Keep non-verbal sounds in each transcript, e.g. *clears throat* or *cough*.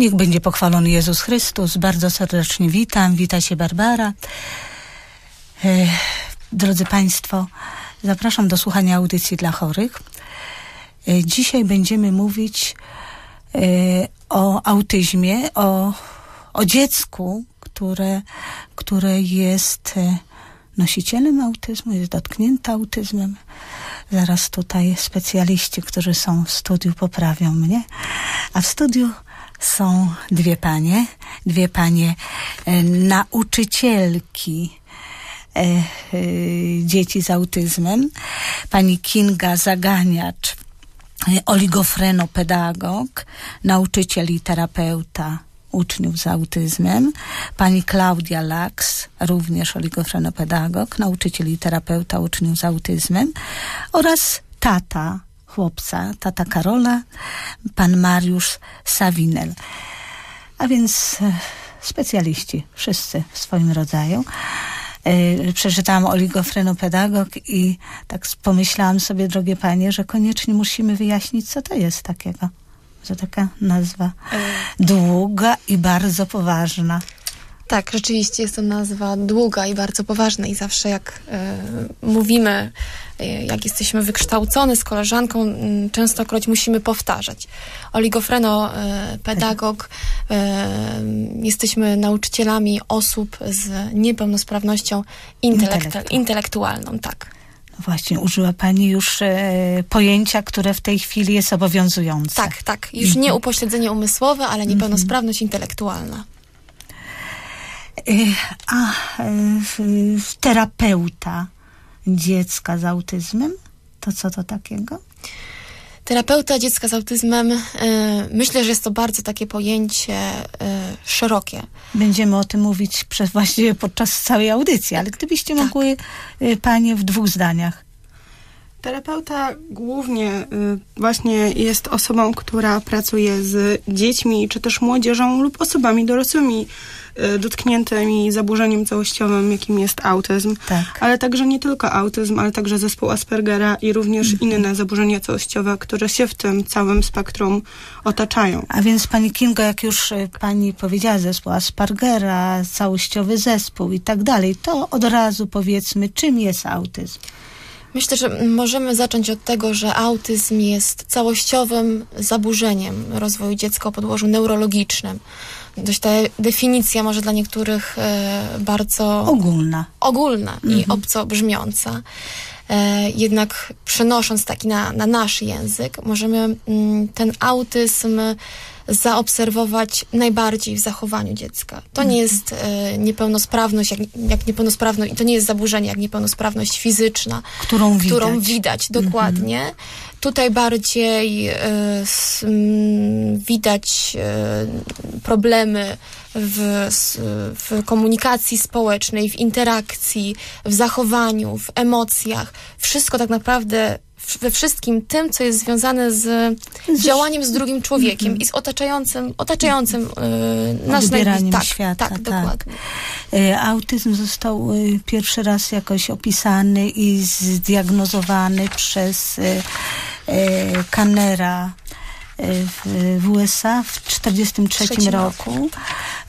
Niech będzie pochwalony Jezus Chrystus. Bardzo serdecznie witam. Wita się Barbara. E, drodzy Państwo, zapraszam do słuchania audycji dla chorych. E, dzisiaj będziemy mówić e, o autyzmie, o, o dziecku, które, które jest nosicielem autyzmu, jest dotknięte autyzmem. Zaraz tutaj specjaliści, którzy są w studiu, poprawią mnie. A w studiu są dwie panie, dwie panie e, nauczycielki e, e, dzieci z autyzmem. Pani Kinga Zaganiacz, e, oligofrenopedagog, nauczyciel i terapeuta uczniów z autyzmem. Pani Klaudia Laks, również oligofrenopedagog, nauczyciel i terapeuta uczniów z autyzmem. Oraz tata chłopca, tata Karola, pan Mariusz Sawinel. A więc e, specjaliści, wszyscy w swoim rodzaju. E, przeczytałam oligofrenopedagog i tak pomyślałam sobie, drogie panie, że koniecznie musimy wyjaśnić, co to jest takiego. To taka nazwa E. długa i bardzo poważna. Tak, rzeczywiście jest to nazwa długa i bardzo poważna i zawsze jak e, mówimy, e, jak jesteśmy wykształcone z koleżanką, m, częstokroć musimy powtarzać. Oligofreno e, pedagog, jesteśmy nauczycielami osób z niepełnosprawnością intelektu- Intelektu. intelektualną, tak. No właśnie, użyła pani już e, pojęcia, które w tej chwili jest obowiązujące. Tak, tak. Już nie upośledzenie umysłowe, ale niepełnosprawność intelektualna. E, A e, terapeuta dziecka z autyzmem, to co to takiego? Terapeuta dziecka z autyzmem, e, myślę, że jest to bardzo takie pojęcie szerokie. Będziemy o tym mówić przez właściwie podczas całej audycji, ale gdybyście mogły e, panie w dwóch zdaniach. Terapeuta głównie y, właśnie jest osobą, która pracuje z dziećmi, czy też młodzieżą lub osobami dorosłymi y, dotkniętymi zaburzeniem całościowym, jakim jest autyzm. Tak. Ale także nie tylko autyzm, ale także zespół Aspergera i również inne zaburzenia całościowe, które się w tym całym spektrum otaczają. A więc pani Kingo, jak już e, pani powiedziała, zespół Aspergera, całościowy zespół i tak dalej, to od razu powiedzmy, czym jest autyzm. Myślę, że możemy zacząć od tego, że autyzm jest całościowym zaburzeniem rozwoju dziecka o podłożu neurologicznym. Dość ta definicja może dla niektórych e, bardzo Ogólna. ogólna i obco brzmiąca. E, jednak przenosząc taki na, na nasz język, możemy mm, ten autyzm zaobserwować najbardziej w zachowaniu dziecka. To nie jest e, niepełnosprawność, jak, jak niepełnosprawność, i to nie jest zaburzenie jak niepełnosprawność fizyczna, Którą widać. którą widać dokładnie. Tutaj bardziej e, s, mm, widać e, problemy w, w komunikacji społecznej, w interakcji, w zachowaniu, w emocjach. Wszystko tak naprawdę we wszystkim tym, co jest związane z działaniem z drugim człowiekiem i z otaczającym, otaczającym e, nas Odbieraniem tak, świata, Tak, tak. dokładnie. E, Autyzm został e, pierwszy raz jakoś opisany i zdiagnozowany przez Kannera e, w, w USA w 1943 Trzecim roku.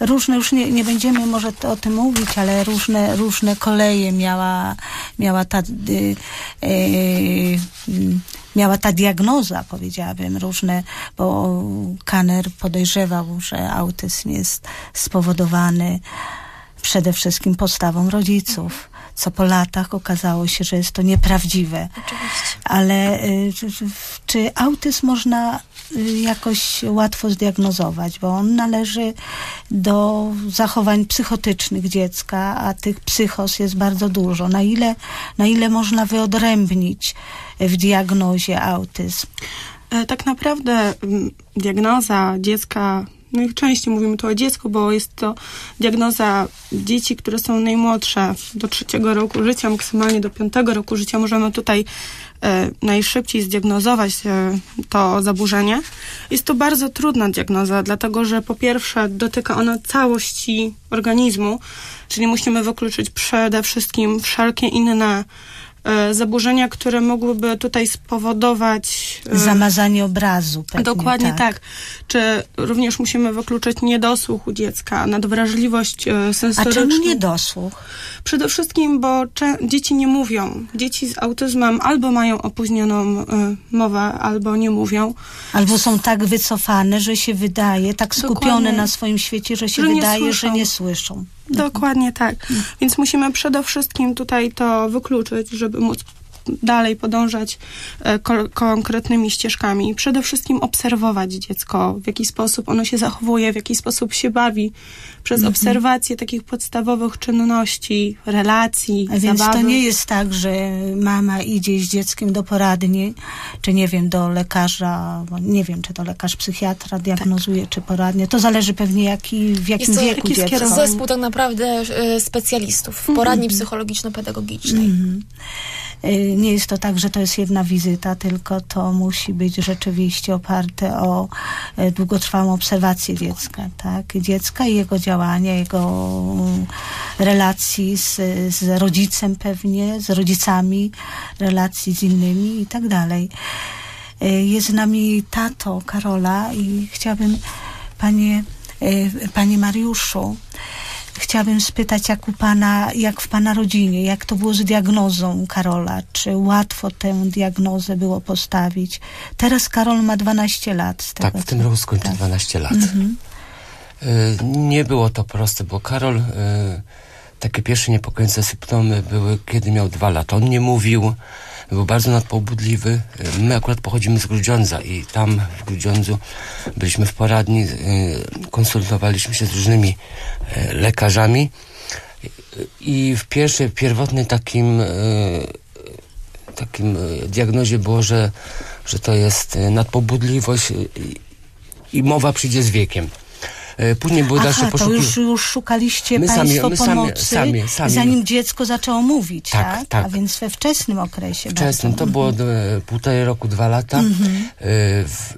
Różne, już nie, nie będziemy może o tym mówić, ale różne, różne koleje miała, miała ta y, y, miała ta diagnoza, powiedziałabym, różne, bo Kanner podejrzewał, że autyzm jest spowodowany przede wszystkim postawą rodziców, co po latach okazało się, że jest to nieprawdziwe. Oczywiście. Ale y, czy, autyzm można jakoś łatwo zdiagnozować, bo on należy do zachowań psychotycznych dziecka, a tych psychos jest bardzo dużo. Na ile, na ile można wyodrębnić w diagnozie autyzm? E, Tak naprawdę diagnoza dziecka, no i częściej mówimy tu o dziecku, bo jest to diagnoza dzieci, które są najmłodsze do trzeciego roku życia, maksymalnie do piątego roku życia. Możemy tutaj najszybciej zdiagnozować e, to zaburzenie. Jest to bardzo trudna diagnoza, dlatego że po pierwsze dotyka ona całości organizmu, czyli musimy wykluczyć przede wszystkim wszelkie inne e, zaburzenia, które mogłyby tutaj spowodować e, Zamazanie obrazu. Pewnie, Dokładnie tak. Czy również musimy wykluczyć niedosłuch u dziecka, nadwrażliwość e, A sensoryczną? czemu niedosłuch? Przede wszystkim, bo dzieci nie mówią. Dzieci z autyzmem albo mają opóźnioną e, mowę, albo nie mówią. Albo są tak wycofane, że się wydaje, tak skupione Dokładnie. na swoim świecie, że się Że wydaje, słyszą. że nie słyszą. Dokładnie tak. Więc musimy przede wszystkim tutaj to wykluczyć, żeby móc dalej podążać e, ko- konkretnymi ścieżkami. Przede wszystkim obserwować dziecko, w jaki sposób ono się zachowuje, w jaki sposób się bawi, przez Mhm. obserwację takich podstawowych czynności, relacji, A Więc zabawy. to nie jest tak, że mama idzie z dzieckiem do poradni, czy nie wiem, do lekarza, bo nie wiem, czy to lekarz psychiatra diagnozuje, czy poradnie. To zależy pewnie jaki, w jakim Jest to wieku dziecko. skierowanie. Zespół tak naprawdę e, specjalistów w poradni psychologiczno-pedagogicznej. Mhm. Nie jest to tak, że to jest jedna wizyta, tylko to musi być rzeczywiście oparte o e, długotrwałą obserwację dziecka, tak? Dziecka i jego działania, jego mm, relacji z, z rodzicem pewnie, z rodzicami, relacji z innymi i tak dalej. Y, Jest z nami tato Karola i chciałabym, panie, y, panie Mariuszu, Chciałabym spytać, jak u pana, jak w pana rodzinie, jak to było z diagnozą Karola? Czy łatwo tę diagnozę było postawić? Teraz Karol ma 12 lat. Tak, w tym roku skończy tak. 12 lat. Mhm. Y, Nie było to proste, bo Karol, y, takie pierwsze niepokojące symptomy były, kiedy miał dwa lata. On nie mówił, był bardzo nadpobudliwy. My akurat pochodzimy z Grudziądza i tam w Grudziądzu byliśmy w poradni, y, konsultowaliśmy się z różnymi y, lekarzami i w pierwszej, pierwotnej takim y, takim diagnozie było, że, że to jest nadpobudliwość i mowa przyjdzie z wiekiem. Y, Później były dalsze Aha, to poszukiwania. już, już szukaliście My sami- państwo my sami- pomocy, sami- sami. zanim dziecko zaczęło mówić, tak? Tak, tak. A więc we wczesnym okresie. Wczesnym, bardzo. to było e, półtorej roku, dwa lata. Mhm. E, w,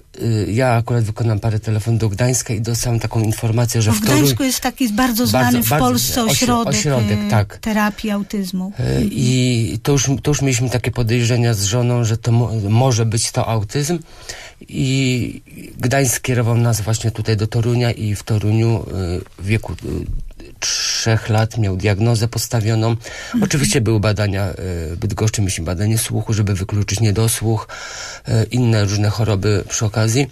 e, ja akurat wykonam parę telefonów do Gdańska i dostałem taką informację, że w Toruniu... Gdańsku jest taki bardzo znany Bardzo- w bardzo- Polsce ośro- ośrodek, ośrodek, e, tak. terapii autyzmu. E, I to już, to już mieliśmy takie podejrzenia z żoną, że to mo może być to autyzm. I Gdańsk kierował nas właśnie tutaj do Torunia i w Toruniu e, w wieku e, trzech lat miał diagnozę postawioną. Oczywiście były badania, w Bydgoszczy mieliśmy badanie słuchu, żeby wykluczyć niedosłuch, inne różne choroby przy okazji.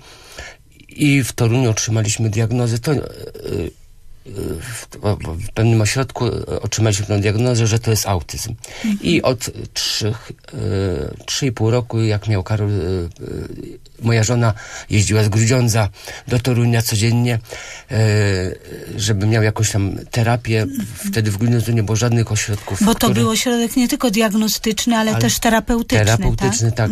I w Toruniu otrzymaliśmy diagnozę. To, w, w, pewnym ośrodku otrzymaliśmy tę diagnozę, że to jest autyzm. I od trzech, e, trzy i pół roku, jak miał Karol, moja żona jeździła z Grudziądza do Torunia codziennie, e, żeby miał jakąś tam terapię. Wtedy w Grudziądzu nie było żadnych ośrodków. Bo to które- był ośrodek nie tylko diagnostyczny, ale, Ale też terapeutyczny. Terapeutyczny, tak.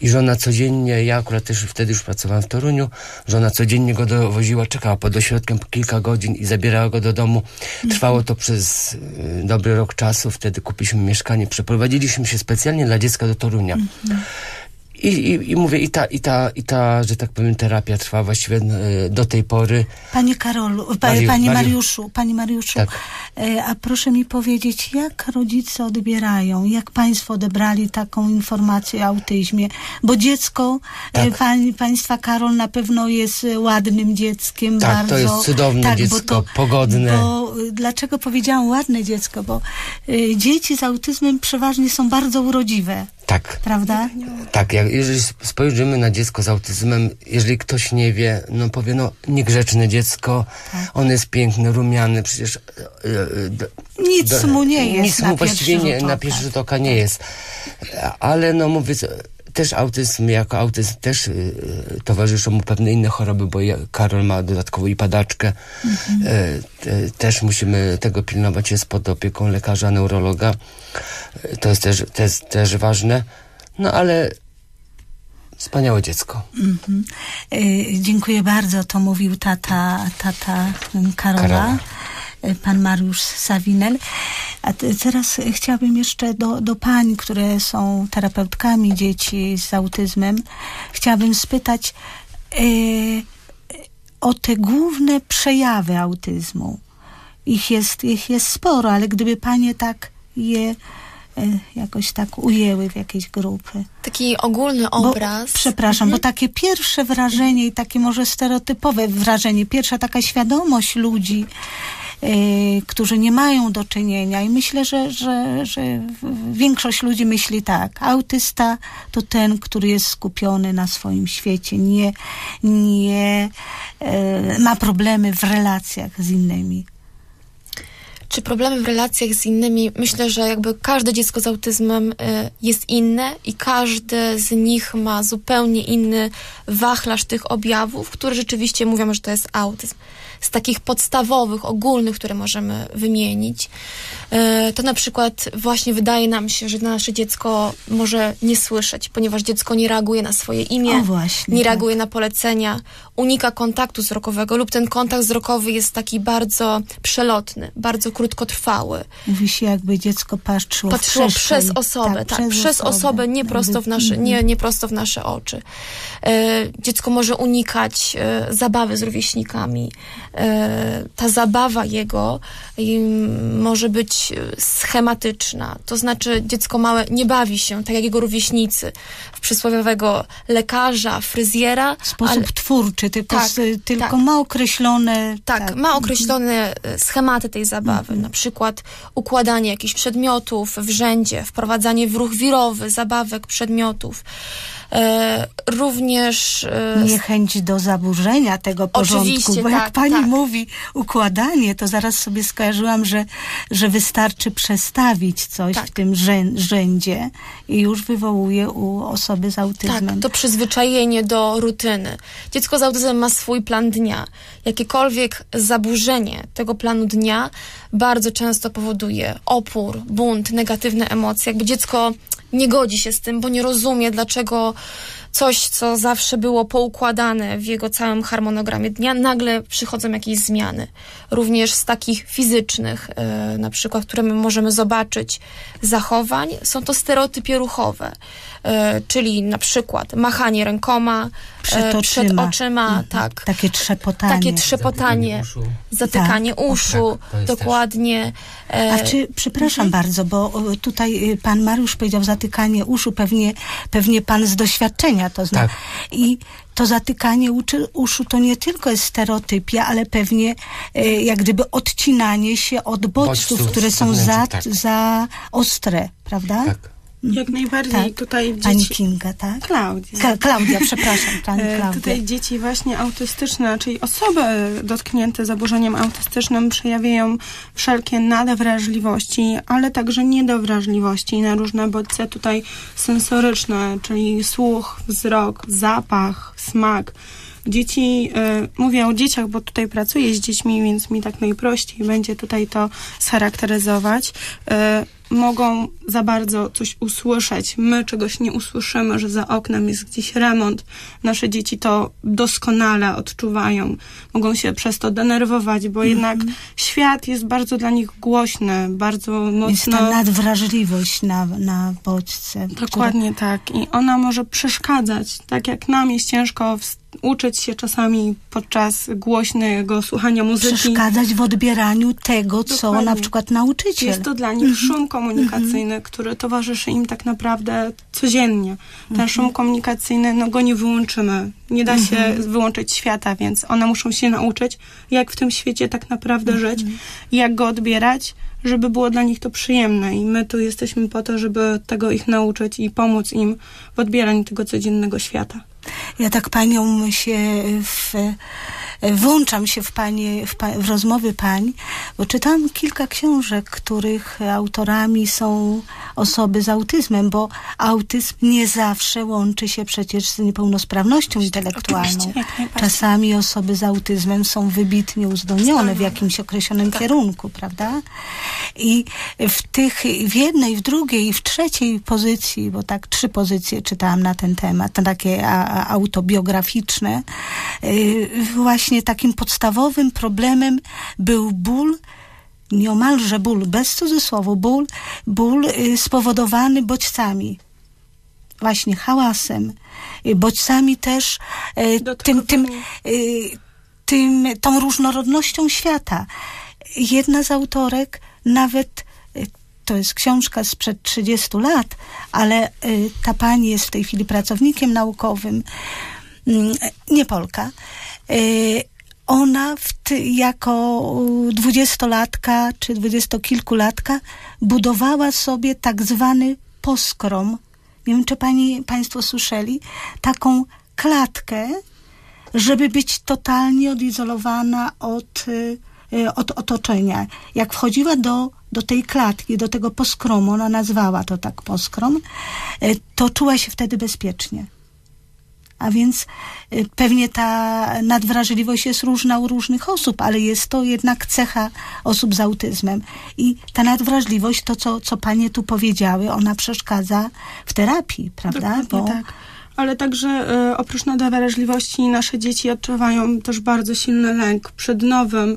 I żona codziennie, ja akurat też wtedy już pracowałam w Toruniu, żona codziennie go dowoziła, czekała pod ośrodkiem kilka godzin i zabierała go do domu. Trwało to przez y, dobry rok czasu, wtedy kupiliśmy mieszkanie, przeprowadziliśmy się specjalnie dla dziecka do Torunia. I, i, I mówię, i ta, i, ta, i ta, że tak powiem, terapia trwa właściwie y, do tej pory. Panie Karolu, pa, Mariu- panie Mariu- Mariuszu, panie Mariuszu, Tak. e, a proszę mi powiedzieć, jak rodzice odbierają, jak państwo odebrali taką informację o autyzmie? Bo dziecko, e, Tak. państwa Karol na pewno jest e, ładnym dzieckiem, Tak, bardzo. to jest cudowne tak, dziecko, pogodne. Bo, e, dlaczego powiedziałam ładne dziecko? Bo e, dzieci z autyzmem przeważnie są bardzo urodziwe, Tak. prawda? Tak, jak, jeżeli sp- spojrzymy na dziecko z autyzmem, jeżeli ktoś nie wie, no powie, no niegrzeczne dziecko, Tak. on jest piękny, rumiany, przecież... e, e, d- Nic d- mu nie jest Nic mu właściwie nie, na pierwszy rzut oka nie jest. E, Ale no mówię, też autyzm, jako autyzm też y, towarzyszą mu pewne inne choroby, bo ja, Karol ma dodatkowo i padaczkę. Mhm. E, te, też musimy tego pilnować, jest pod opieką lekarza, neurologa. E, To jest też, jest też ważne. No ale wspaniałe dziecko. Mhm. E, Dziękuję bardzo. To mówił tata, tata Karola, Karola. E, pan Mariusz Sawinel. A te- teraz e, chciałabym jeszcze do, do pań, które są terapeutkami dzieci z autyzmem, chciałabym spytać e, o te główne przejawy autyzmu. Ich jest, ich jest sporo, ale gdyby panie tak je y, jakoś tak ujęły w jakieś grupy. Taki ogólny Bo, obraz. przepraszam, bo takie pierwsze wrażenie i takie może stereotypowe wrażenie, pierwsza taka świadomość ludzi, którzy nie mają do czynienia i myślę, że, że, że większość ludzi myśli tak, autysta to ten, który jest skupiony na swoim świecie, nie, nie y, ma problemy w relacjach z innymi. Czy problemy w relacjach z innymi? Myślę, że jakby każde dziecko z autyzmem y, jest inne i każde z nich ma zupełnie inny wachlarz tych objawów, które rzeczywiście mówią, że to jest autyzm. Z takich podstawowych, ogólnych, które możemy wymienić, y, to na przykład właśnie wydaje nam się, że nasze dziecko może nie słyszeć, ponieważ dziecko nie reaguje na swoje imię, O, właśnie, nie tak. reaguje na polecenia, unika kontaktu wzrokowego lub ten kontakt wzrokowy jest taki bardzo przelotny, bardzo krótkotrwały. Mówi się, jakby dziecko patrzyło, Patrzyło przez osobę, tak, przez, osobę, nie prosto, w nasze, Mhm. nie, nie prosto w nasze oczy. E, dziecko może unikać e, zabawy z rówieśnikami. E, ta zabawa jego może być schematyczna, to znaczy dziecko małe nie bawi się, tak jak jego rówieśnicy, w przysłowiowego lekarza, fryzjera, Sposób ale- twórczy, tylko, Tak, z, tylko tak. ma określone... Tak, ma określone e, schematy tej zabawy, na przykład układanie jakichś przedmiotów w rzędzie, wprowadzanie w ruch wirowy zabawek, przedmiotów. E, również e, niechęć do zaburzenia tego porządku, Oczywiście, bo jak tak, pani tak. mówi układanie, to zaraz sobie skojarzyłam, że, że wystarczy przestawić coś Tak. w tym rzę, rzędzie i już wywołuje u osoby z Tak, autyzmem. to przyzwyczajenie do rutyny. Dziecko z ma swój plan dnia. Jakiekolwiek zaburzenie tego planu dnia bardzo często powoduje opór, bunt, negatywne emocje. Jakby dziecko nie godzi się z tym, bo nie rozumie, dlaczego coś, co zawsze było poukładane w jego całym harmonogramie dnia, nagle przychodzą jakieś zmiany. Również z takich fizycznych, e, na przykład, które my możemy zobaczyć zachowań, są to stereotypy ruchowe, czyli na przykład machanie rękoma, Przed e, przed oczyma. oczyma, Mhm. tak. Takie trzepotanie. Takie trzepotanie, uszu. zatykanie Tak. uszu, Tak, to jest dokładnie. e, A czy, przepraszam bardzo, bo tutaj y, pan Mariusz powiedział zatykanie uszu, pewnie, pewnie pan z doświadczenia to zna. Tak. I to zatykanie uczy, uszu to nie tylko jest stereotypia, ale pewnie y, jak gdyby odcinanie się od bodźców, Bodźców które są za, tak. za ostre, prawda? Tak. Jak najbardziej Tak. tutaj Pani dzieci... Kinga, tak? Klaudia. Ka- Klaudia, przepraszam, *laughs* pani E, Klaudia. Tutaj dzieci właśnie autystyczne, czyli osoby dotknięte zaburzeniem autystycznym przejawiają wszelkie nadwrażliwości, ale także niedowrażliwości na różne bodźce tutaj sensoryczne, czyli słuch, wzrok, zapach, smak. Dzieci, e, mówię o dzieciach, bo tutaj pracuję z dziećmi, więc mi tak najprościej będzie tutaj to scharakteryzować. E, mogą za bardzo coś usłyszeć. My czegoś nie usłyszymy, że za oknem jest gdzieś remont. Nasze dzieci to doskonale odczuwają. Mogą się przez to denerwować, bo jednak świat jest bardzo dla nich głośny, bardzo Jest ta mocno. nadwrażliwość na, na bodźce. która- Dokładnie tak. I ona może przeszkadzać. Tak jak nam jest ciężko uczyć się czasami podczas głośnego słuchania muzyki. przeszkadzać w odbieraniu tego, co Dokładnie. na przykład nauczyciel. Jest to dla nich szum komunikacyjny, który towarzyszy im tak naprawdę codziennie. Ten szum komunikacyjny, no go nie wyłączymy. Nie da się wyłączyć świata, więc one muszą się nauczyć, jak w tym świecie tak naprawdę żyć i jak go odbierać, żeby było dla nich to przyjemne. I my tu jesteśmy po to, żeby tego ich nauczyć i pomóc im w odbieraniu tego codziennego świata. Ja tak panią się w, włączam się w, panie, w, pa, w rozmowy pań, bo czytałam kilka książek, których autorami są osoby z autyzmem, bo autyzm nie zawsze łączy się przecież z niepełnosprawnością intelektualną. Czasami osoby z autyzmem są wybitnie uzdolnione w jakimś określonym Tak. kierunku, prawda? I w tych, w jednej, w drugiej i w trzeciej pozycji, bo tak trzy pozycje czytałam na ten temat, takie autobiograficzne, yy, właśnie takim podstawowym problemem był ból, nieomalże ból, bez cudzysłowu, ból, ból yy, spowodowany bodźcami. Właśnie hałasem, yy, bodźcami też yy, tym, tym, tym, tą różnorodnością świata. Jedna z autorek nawet y, to jest książka sprzed 30 lat, ale y, ta pani jest w tej chwili pracownikiem naukowym, mm, nie Polka. Y, ona ty, jako dwudziestolatka czy dwudziestokilkulatka budowała sobie tak zwany poskrom. Nie wiem, czy pani, państwo słyszeli, taką klatkę, żeby być totalnie odizolowana od, y, od otoczenia. Jak wchodziła do, do tej klatki, do tego poskromu, ona nazwała to tak poskrom, y, to czuła się wtedy bezpiecznie. A więc y, pewnie ta nadwrażliwość jest różna u różnych osób, ale jest to jednak cecha osób z autyzmem. I ta nadwrażliwość, to co, co panie tu powiedziały, ona przeszkadza w terapii, prawda? Dokładnie tak. Ale także e, oprócz nadwrażliwości nasze dzieci odczuwają też bardzo silny lęk przed nowym,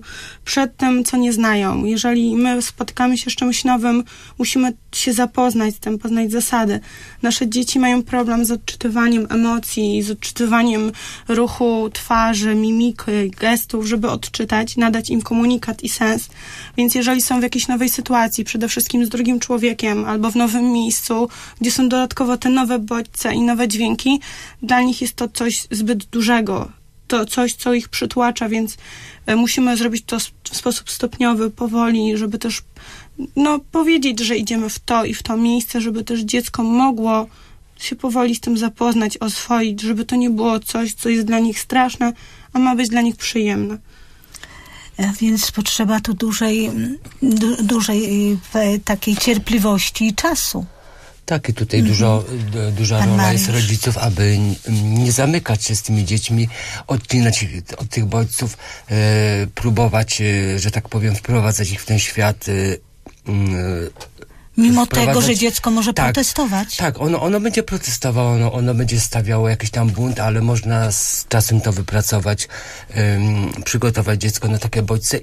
przed tym, co nie znają. Jeżeli my spotykamy się z czymś nowym, musimy się zapoznać z tym, poznać zasady. Nasze dzieci mają problem z odczytywaniem emocji, z odczytywaniem ruchu twarzy, mimiki, gestów, żeby odczytać, nadać im komunikat i sens. Więc jeżeli są w jakiejś nowej sytuacji, przede wszystkim z drugim człowiekiem albo w nowym miejscu, gdzie są dodatkowo te nowe bodźce i nowe dźwięki, dla nich jest to coś zbyt dużego, to coś, co ich przytłacza, więc e, musimy zrobić to w sposób stopniowy, powoli, żeby też no, powiedzieć, że idziemy w to i w to miejsce, żeby też dziecko mogło się powoli z tym zapoznać, oswoić, żeby to nie było coś, co jest dla nich straszne, a ma być dla nich przyjemne. E, więc potrzeba tu dużej, du, dużej e, takiej cierpliwości i czasu. Tak, i tutaj dużo, du- duża Pan rola Mariusz. jest rodziców, aby nie zamykać się z tymi dziećmi, odcinać ich od tych bodźców, e, próbować, e, że tak powiem, wprowadzać ich w ten świat. E, Mimo tego, że dziecko może Tak, protestować. Tak, ono, ono będzie protestowało, ono, ono będzie stawiało jakiś tam bunt, ale można z czasem to wypracować, przygotować dziecko na takie bodźce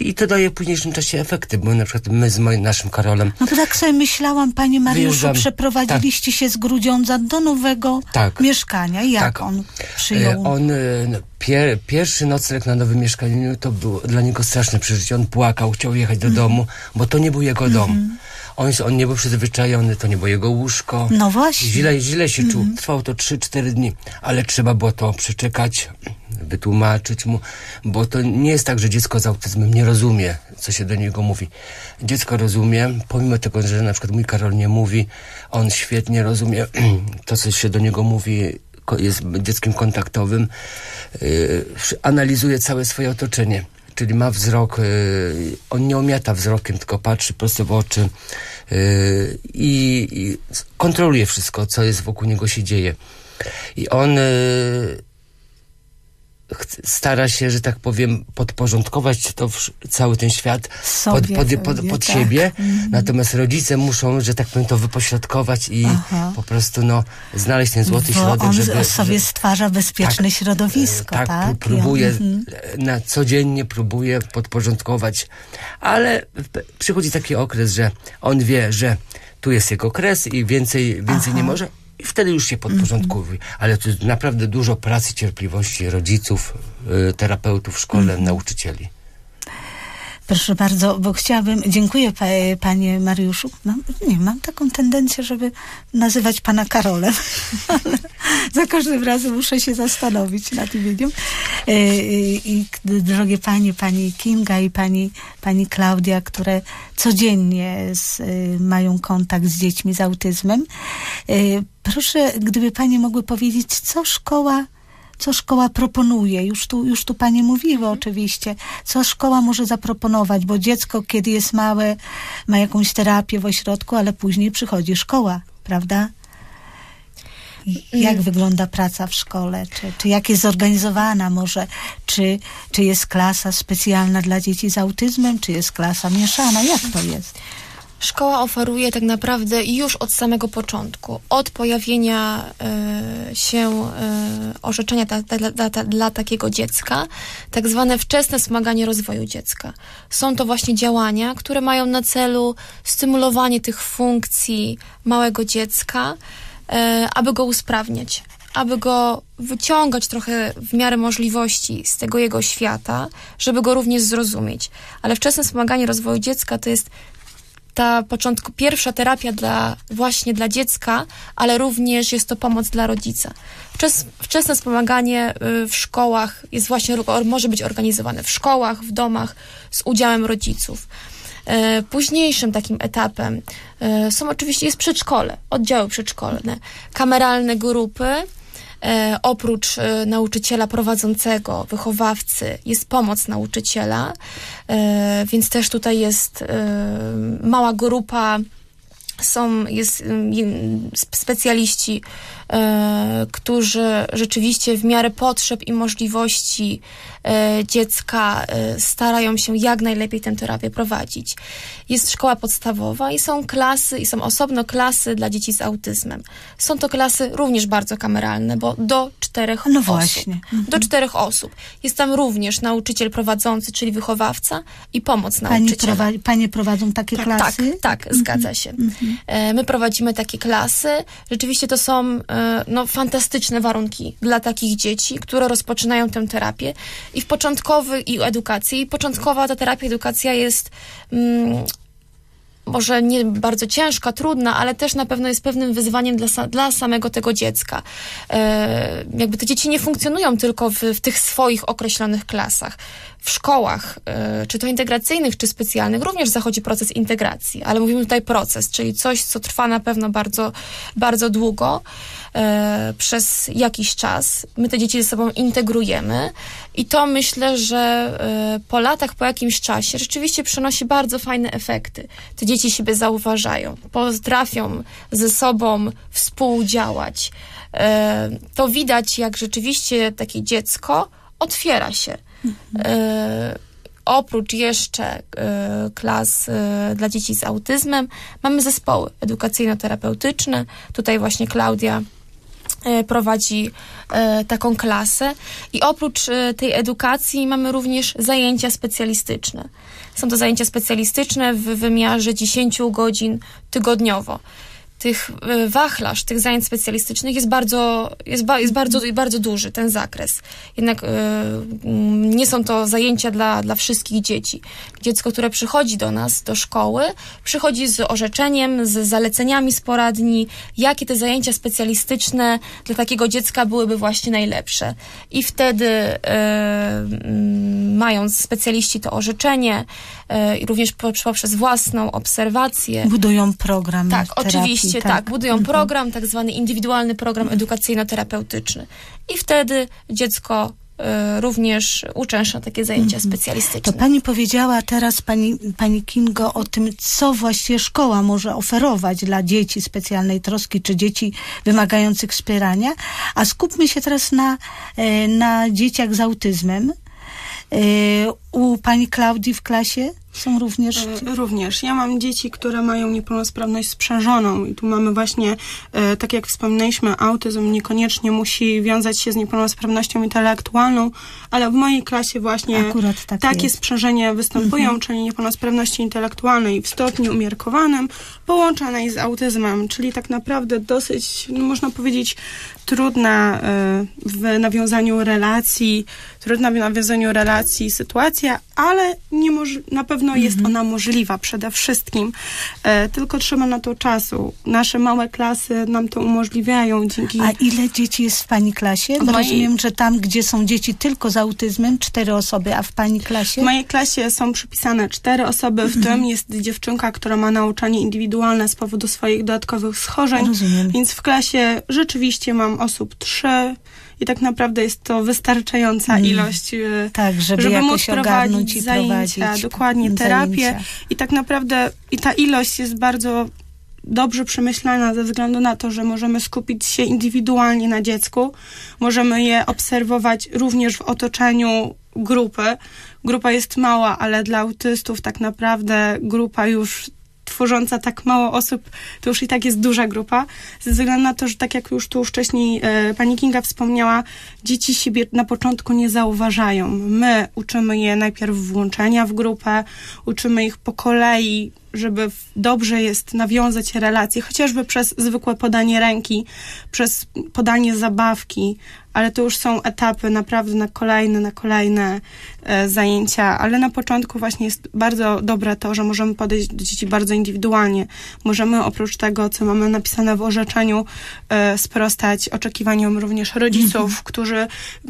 i, i to daje w późniejszym czasie efekty, bo na przykład my z moim, naszym Karolem No to tak sobie myślałam, panie Mariuszu, Wyjeżdżam. przeprowadziliście się z Grudziądza do nowego Tak. mieszkania. Jak Tak. on E, przyjął? On, e, no, pier, pierwszy nocleg na nowym mieszkaniu to było dla niego straszne przeżycie. On płakał, chciał jechać do domu, bo to nie był jego dom. On, on nie był przyzwyczajony, to nie było jego łóżko. No właśnie. Źle, źle się czuł. Trwało to 3-4 dni, ale trzeba było to przeczekać, wytłumaczyć mu, bo to nie jest tak, że dziecko z autyzmem nie rozumie, co się do niego mówi. Dziecko rozumie, pomimo tego, że na przykład mój Karol nie mówi, on świetnie rozumie *clears throat* to, co się do niego mówi, jest dzieckiem kontaktowym, yy, analizuje całe swoje otoczenie. Czyli ma wzrok, yy, on nie omiata wzrokiem, tylko patrzy prosto w oczy yy, i, kontroluje wszystko, co jest wokół niego się dzieje. I on chce- stara się, że tak powiem, podporządkować to cały ten świat Sobie pod, pod, pod, pod tak. siebie. Natomiast rodzice muszą, że tak powiem, to wypośrodkować i Aha. po prostu no, znaleźć ten złoty Bo środek, on żeby... sobie że- stwarza bezpieczne tak, środowisko, tak? tak? próbuje, mhm. e, na codziennie próbuje podporządkować, ale przychodzi taki okres, że on wie, że tu jest jego kres i więcej, więcej Aha. nie może i wtedy już się podporządkowuje. Ale to jest naprawdę dużo pracy, cierpliwości rodziców, y, terapeutów w szkole, Mhm. nauczycieli. Proszę bardzo, bo chciałabym, dziękuję pa, panie Mariuszu. Nie, mam taką tendencję, żeby nazywać pana Karolem, *laughs* ale za każdym razem muszę się zastanowić nad imieniem. E, I k- drogie panie, pani Kinga i pani, pani Klaudia, które codziennie z, y, mają kontakt z dziećmi z autyzmem. E, Proszę, gdyby panie mogły powiedzieć, co szkoła co szkoła proponuje. Już tu, już tu panie mówiły oczywiście, co szkoła może zaproponować, bo dziecko, kiedy jest małe, ma jakąś terapię w ośrodku, ale później przychodzi szkoła, prawda? I Jak wygląda praca w szkole? Czy, czy jak jest zorganizowana może? Czy, czy jest klasa specjalna dla dzieci z autyzmem? Czy jest klasa mieszana? Jak to jest? Szkoła oferuje tak naprawdę już od samego początku, od pojawienia e, się e, orzeczenia dla takiego dziecka, tak zwane wczesne wspomaganie rozwoju dziecka. Są to właśnie działania, które mają na celu stymulowanie tych funkcji małego dziecka, e, aby go usprawniać, aby go wyciągać trochę w miarę możliwości z tego jego świata, żeby go również zrozumieć. Ale wczesne wspomaganie rozwoju dziecka to jest ta początku, pierwsza terapia dla, właśnie dla dziecka, ale również jest to pomoc dla rodzica. Wczes, wczesne wspomaganie y, w szkołach jest właśnie, może być organizowane w szkołach, w domach z udziałem rodziców. E, późniejszym takim etapem e, są oczywiście jest przedszkole, oddziały przedszkolne, kameralne grupy, oprócz e, nauczyciela prowadzącego, wychowawcy, jest pomoc nauczyciela, e, więc też tutaj jest mała grupa są, jest specjaliści, e, którzy rzeczywiście w miarę potrzeb i możliwości e, dziecka e, starają się jak najlepiej tę terapię prowadzić. Jest szkoła podstawowa i są klasy, i są osobno klasy dla dzieci z autyzmem. Są to klasy również bardzo kameralne, bo do czterech no osób. Właśnie. Mhm. Do czterech osób. Jest tam również nauczyciel prowadzący, czyli wychowawca i pomoc Pani nauczyciela. Prowadzi, panie prowadzą takie tak, klasy? Tak, tak, zgadza się. Mhm. E, my prowadzimy takie klasy. Rzeczywiście to są e, no, fantastyczne warunki dla takich dzieci, które rozpoczynają tę terapię. I w początkowej i edukacji. I początkowa ta terapia, edukacja jest mm, może nie bardzo ciężka, trudna, ale też na pewno jest pewnym wyzwaniem dla, dla samego tego dziecka. E, jakby te dzieci nie funkcjonują tylko w, w tych swoich określonych klasach. W szkołach, e, czy to integracyjnych, czy specjalnych, również zachodzi proces integracji, ale mówimy tutaj proces, czyli coś, co trwa na pewno bardzo, bardzo długo e, przez jakiś czas. My te dzieci ze sobą integrujemy i to myślę, że e, po latach, po jakimś czasie rzeczywiście przynosi bardzo fajne efekty. Te dzieci siebie zauważają, potrafią ze sobą współdziałać. To widać, jak rzeczywiście takie dziecko otwiera się. E, oprócz jeszcze e, klas e, dla dzieci z autyzmem, mamy zespoły edukacyjno-terapeutyczne. Tutaj właśnie Klaudia prowadzi taką klasę i oprócz tej edukacji mamy również zajęcia specjalistyczne. Są to zajęcia specjalistyczne w wymiarze 10 godzin tygodniowo tych e, wachlarz, tych zajęć specjalistycznych jest bardzo, jest, ba, jest bardzo, bardzo duży, ten zakres. Jednak y, nie są to zajęcia dla, dla wszystkich dzieci. Dziecko, które przychodzi do nas, do szkoły, przychodzi z orzeczeniem, z zaleceniami z poradni, jakie te zajęcia specjalistyczne dla takiego dziecka byłyby właśnie najlepsze. I wtedy, y, mając specjaliści to orzeczenie, y, również poprzez własną obserwację. Budują program. Tak, terapii. oczywiście tak. tak. Budują mhm. program, tak zwany indywidualny program edukacyjno-terapeutyczny. I wtedy dziecko y, również uczęszcza takie zajęcia mhm. specjalistyczne. To pani powiedziała teraz, pani, pani Kingo, o tym, co właściwie szkoła może oferować dla dzieci specjalnej troski, czy dzieci wymagających wspierania. A skupmy się teraz na, e, na dzieciach z autyzmem. E, u pani Klaudii w klasie są również? E, również. Ja mam dzieci, które mają niepełnosprawność sprzężoną i tu mamy właśnie, e, tak jak wspominaliśmy, autyzm niekoniecznie musi wiązać się z niepełnosprawnością intelektualną, ale w mojej klasie właśnie tak takie jest. sprzężenia występują, mhm. czyli niepełnosprawności intelektualnej w stopniu umiarkowanym, połączonej z autyzmem, czyli tak naprawdę dosyć, no można powiedzieć, trudna e, w nawiązaniu relacji, trudna w nawiązaniu relacji sytuacja, ale nie moż- na pewno jest mhm. ona możliwa przede wszystkim. E, tylko trzeba na to czasu. Nasze małe klasy nam to umożliwiają dzięki... A ile dzieci jest w pani klasie? Bo rozumiem, że tam, gdzie są dzieci tylko z autyzmem, cztery osoby, a w pani klasie? W mojej klasie są przypisane cztery osoby, w mhm. tym jest dziewczynka, która ma nauczanie indywidualne z powodu swoich dodatkowych schorzeń. Rozumiem. Więc w klasie rzeczywiście mam osób trzy i tak naprawdę jest to wystarczająca mm. ilość, e, tak, żeby, żeby móc prowadzić i zajęcia, prowadzić dokładnie terapię zajęcia. i tak naprawdę i ta ilość jest bardzo dobrze przemyślana ze względu na to, że możemy skupić się indywidualnie na dziecku, możemy je obserwować również w otoczeniu grupy. Grupa jest mała, ale dla autystów tak naprawdę grupa już tworząca tak mało osób, to już i tak jest duża grupa, ze względu na to, że tak jak już tu wcześniej e, pani Kinga wspomniała, dzieci siebie na początku nie zauważają. My uczymy je najpierw włączenia w grupę, uczymy ich po kolei żeby dobrze jest nawiązać relacje, chociażby przez zwykłe podanie ręki, przez podanie zabawki, ale to już są etapy naprawdę na kolejne, na kolejne e, zajęcia, ale na początku właśnie jest bardzo dobre to, że możemy podejść do dzieci bardzo indywidualnie. Możemy oprócz tego, co mamy napisane w orzeczeniu, e, sprostać oczekiwaniom również rodziców, którzy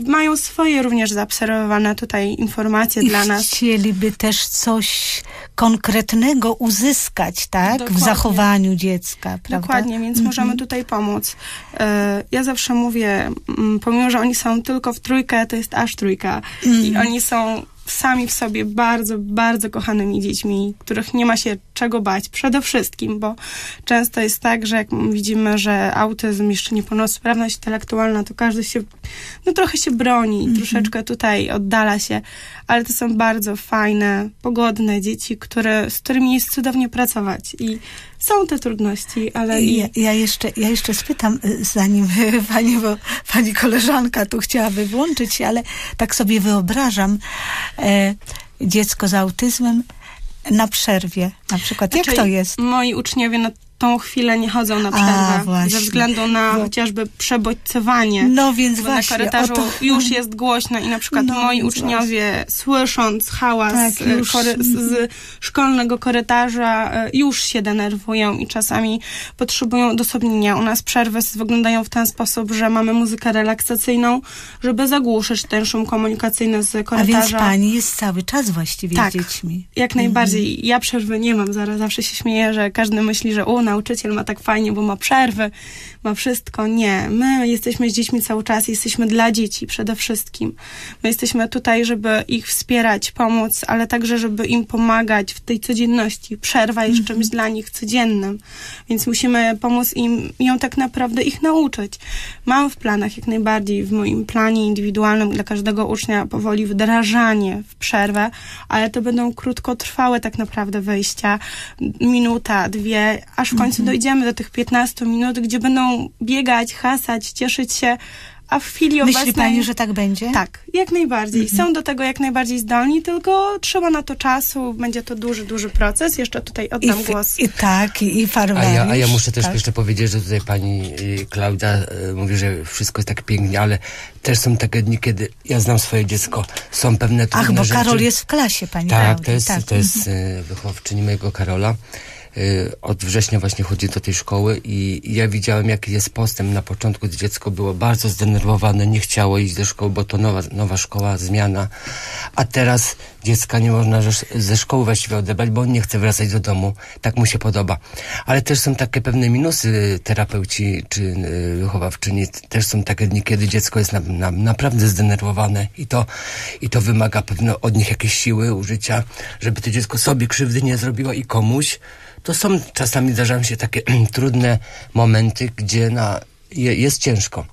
mają swoje również zaobserwowane tutaj informacje I dla nas. chcieliby też coś konkretnego uzyskać, tak? W Dokładnie. zachowaniu dziecka, prawda? Dokładnie, więc możemy tutaj pomóc. E, Ja zawsze mówię, mm, pomimo, że oni są tylko w trójkę, to jest aż trójka. I oni są sami w sobie bardzo, bardzo kochanymi dziećmi, których nie ma się czego bać. Przede wszystkim, bo często jest tak, że jak widzimy, że autyzm, jeszcze niepełnosprawność intelektualna, to każdy się, no trochę się broni, troszeczkę tutaj oddala się, ale to są bardzo fajne, pogodne dzieci, które, z którymi jest cudownie pracować. I są te trudności, ale i... Ja, ja, jeszcze, ja jeszcze spytam, y, zanim *laughs* y, pani, bo pani koleżanka tu chciałaby włączyć się, ale tak sobie wyobrażam e, dziecko z autyzmem na przerwie. Na przykład, jak Znaczy, to jest? Moi uczniowie na tą chwilę nie chodzą na A, przerwę. właśnie. Ze względu na Bo- chociażby przebodźcowanie. No więc właśnie. na korytarzu to- już jest głośno i na przykład No, moi uczniowie słysząc hałas Tak, e, już. kory- z, szkolnego korytarza e, już się denerwują i czasami potrzebują odosobnienia. U nas przerwy wyglądają w ten sposób, że mamy muzykę relaksacyjną, żeby zagłuszyć ten szum komunikacyjny z A korytarza. więc pani jest cały czas właściwie Tak. z dziećmi. Jak najbardziej. Ja przerwy nie mam. Zaraz zawsze się śmieję, że każdy myśli, że u, nauczyciel ma tak fajnie, bo ma przerwy, ma wszystko. Nie. My jesteśmy z dziećmi cały czas, jesteśmy dla dzieci przede wszystkim. My jesteśmy tutaj, żeby ich wspierać, pomóc, ale także, żeby im pomagać w tej codzienności. Przerwa jest czymś dla nich codziennym, więc musimy pomóc im ją tak naprawdę ich nauczyć. Mam w planach jak najbardziej, w moim planie indywidualnym dla każdego ucznia powoli wdrażanie w przerwę, ale to będą krótkotrwałe tak naprawdę wejścia, minuta, dwie, aż w końcu dojdziemy do tych 15 minut, gdzie będą biegać, hasać, cieszyć się, a w chwili Myśli obecnej... pani, że tak będzie? Tak, jak najbardziej. Są do tego jak najbardziej zdolni, tylko trzeba na to czasu. Będzie to duży, duży proces. Jeszcze tutaj I, oddam f- głos. I tak, i, i A ja, a ja muszę też tak. jeszcze powiedzieć, że tutaj pani y, Klaudia y, mówi, że wszystko jest tak pięknie, ale też są takie dni, kiedy ja znam swoje dziecko, są pewne trudne Ach, bo rzeczy. Karol jest w klasie, pani Tak, Klaudii, to jest, tak. to jest y, wychowawczyni mojego Karola. Y, Od września właśnie chodzi do tej szkoły i ja widziałem, jaki jest postęp. Na początku dziecko było bardzo zdenerwowane, nie chciało iść do szkoły, bo to nowa, nowa szkoła, zmiana. A teraz dziecka nie można ze- szkoły właściwie odebrać, bo on nie chce wracać do domu. Tak mu się podoba. Ale też są takie pewne minusy terapeuci czy y, wychowawczyni. Też są takie dni, kiedy dziecko jest na, na, naprawdę zdenerwowane i to, i to wymaga pewno od nich jakiejś siły, użycia, żeby to dziecko sobie krzywdy nie zrobiło i komuś. To są czasami zdarzają się takie *clears throat* trudne momenty, gdzie na, je, jest ciężko.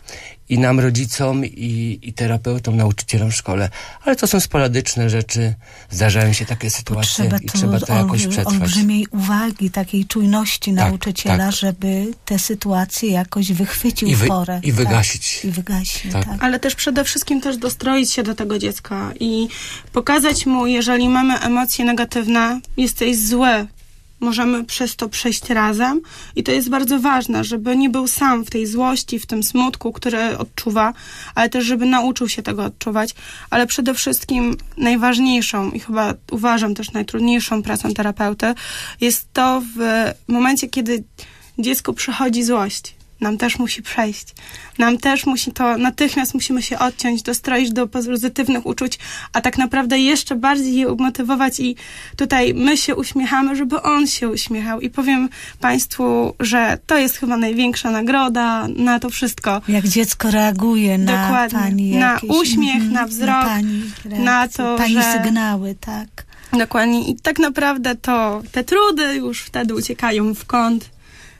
I nam, rodzicom, i, i terapeutom, nauczycielom w szkole. Ale to są sporadyczne rzeczy, zdarzają się takie sytuacje Potrzeba i trzeba to jakoś przetrwać. olbrzymiej uwagi, takiej czujności Tak, nauczyciela, tak. żeby te sytuacje jakoś wychwycił I wy- w porę. i wygasić. Tak, I wygasił, Tak. tak. Ale też przede wszystkim też dostroić się do tego dziecka i pokazać mu, jeżeli mamy emocje negatywne, jesteś zły, możemy przez to przejść razem i to jest bardzo ważne, żeby nie był sam w tej złości, w tym smutku, który odczuwa, ale też żeby nauczył się tego odczuwać, ale przede wszystkim najważniejszą i chyba uważam też najtrudniejszą pracą terapeuty jest to w momencie, kiedy dziecku przychodzi złość. Nam też musi przejść. Nam też musi to, natychmiast musimy się odciąć, dostroić do pozytywnych uczuć, a tak naprawdę jeszcze bardziej je umotywować i tutaj my się uśmiechamy, żeby on się uśmiechał. I powiem Państwu, że to jest chyba największa nagroda na to wszystko. Jak dziecko reaguje na Dokładnie. pani Na jakieś, uśmiech, mhm, na wzrok, pani na to, pani że- sygnały, tak. Dokładnie. I tak naprawdę to te trudy już wtedy uciekają w kąt.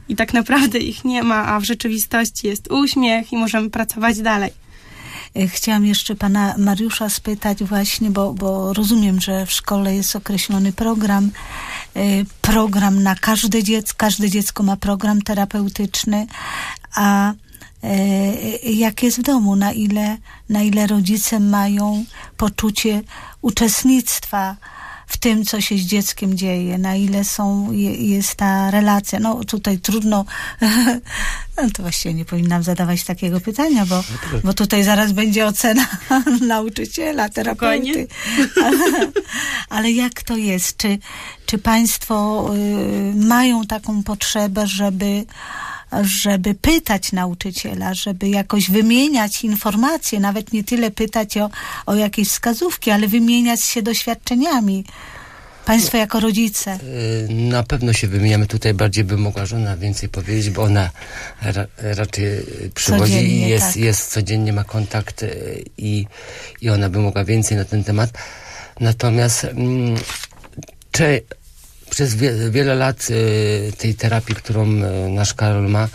I tak naprawdę ich nie ma, a w rzeczywistości jest uśmiech i możemy pracować dalej. E, Chciałam jeszcze pana Mariusza spytać właśnie, bo, bo rozumiem, że w szkole jest określony program, e, program na każde dziecko, każde dziecko ma program terapeutyczny, a e, jak jest w domu, na ile, na ile rodzice mają poczucie uczestnictwa w tym, co się z dzieckiem dzieje, na ile są, je, jest ta relacja. No tutaj trudno, *laughs* no to właściwie nie powinnam zadawać takiego pytania, bo, bo tutaj zaraz będzie ocena *laughs* nauczyciela, terapeuty. Ale, *laughs* ale jak to jest? Czy, czy państwo y, mają taką potrzebę, żeby żeby pytać nauczyciela, żeby jakoś wymieniać informacje, nawet nie tyle pytać o, o jakieś wskazówki, ale wymieniać się doświadczeniami. Państwo jako rodzice. Y, na pewno się wymieniamy. Tutaj bardziej by mogła żona więcej powiedzieć, bo ona ra, raczej przywozi Codziennie, i jest, tak. jest codziennie ma kontakt y, i, i ona by mogła więcej na ten temat. Natomiast mm, czy przez wie, wiele lat y, tej terapii, którą y, nasz Karol ma,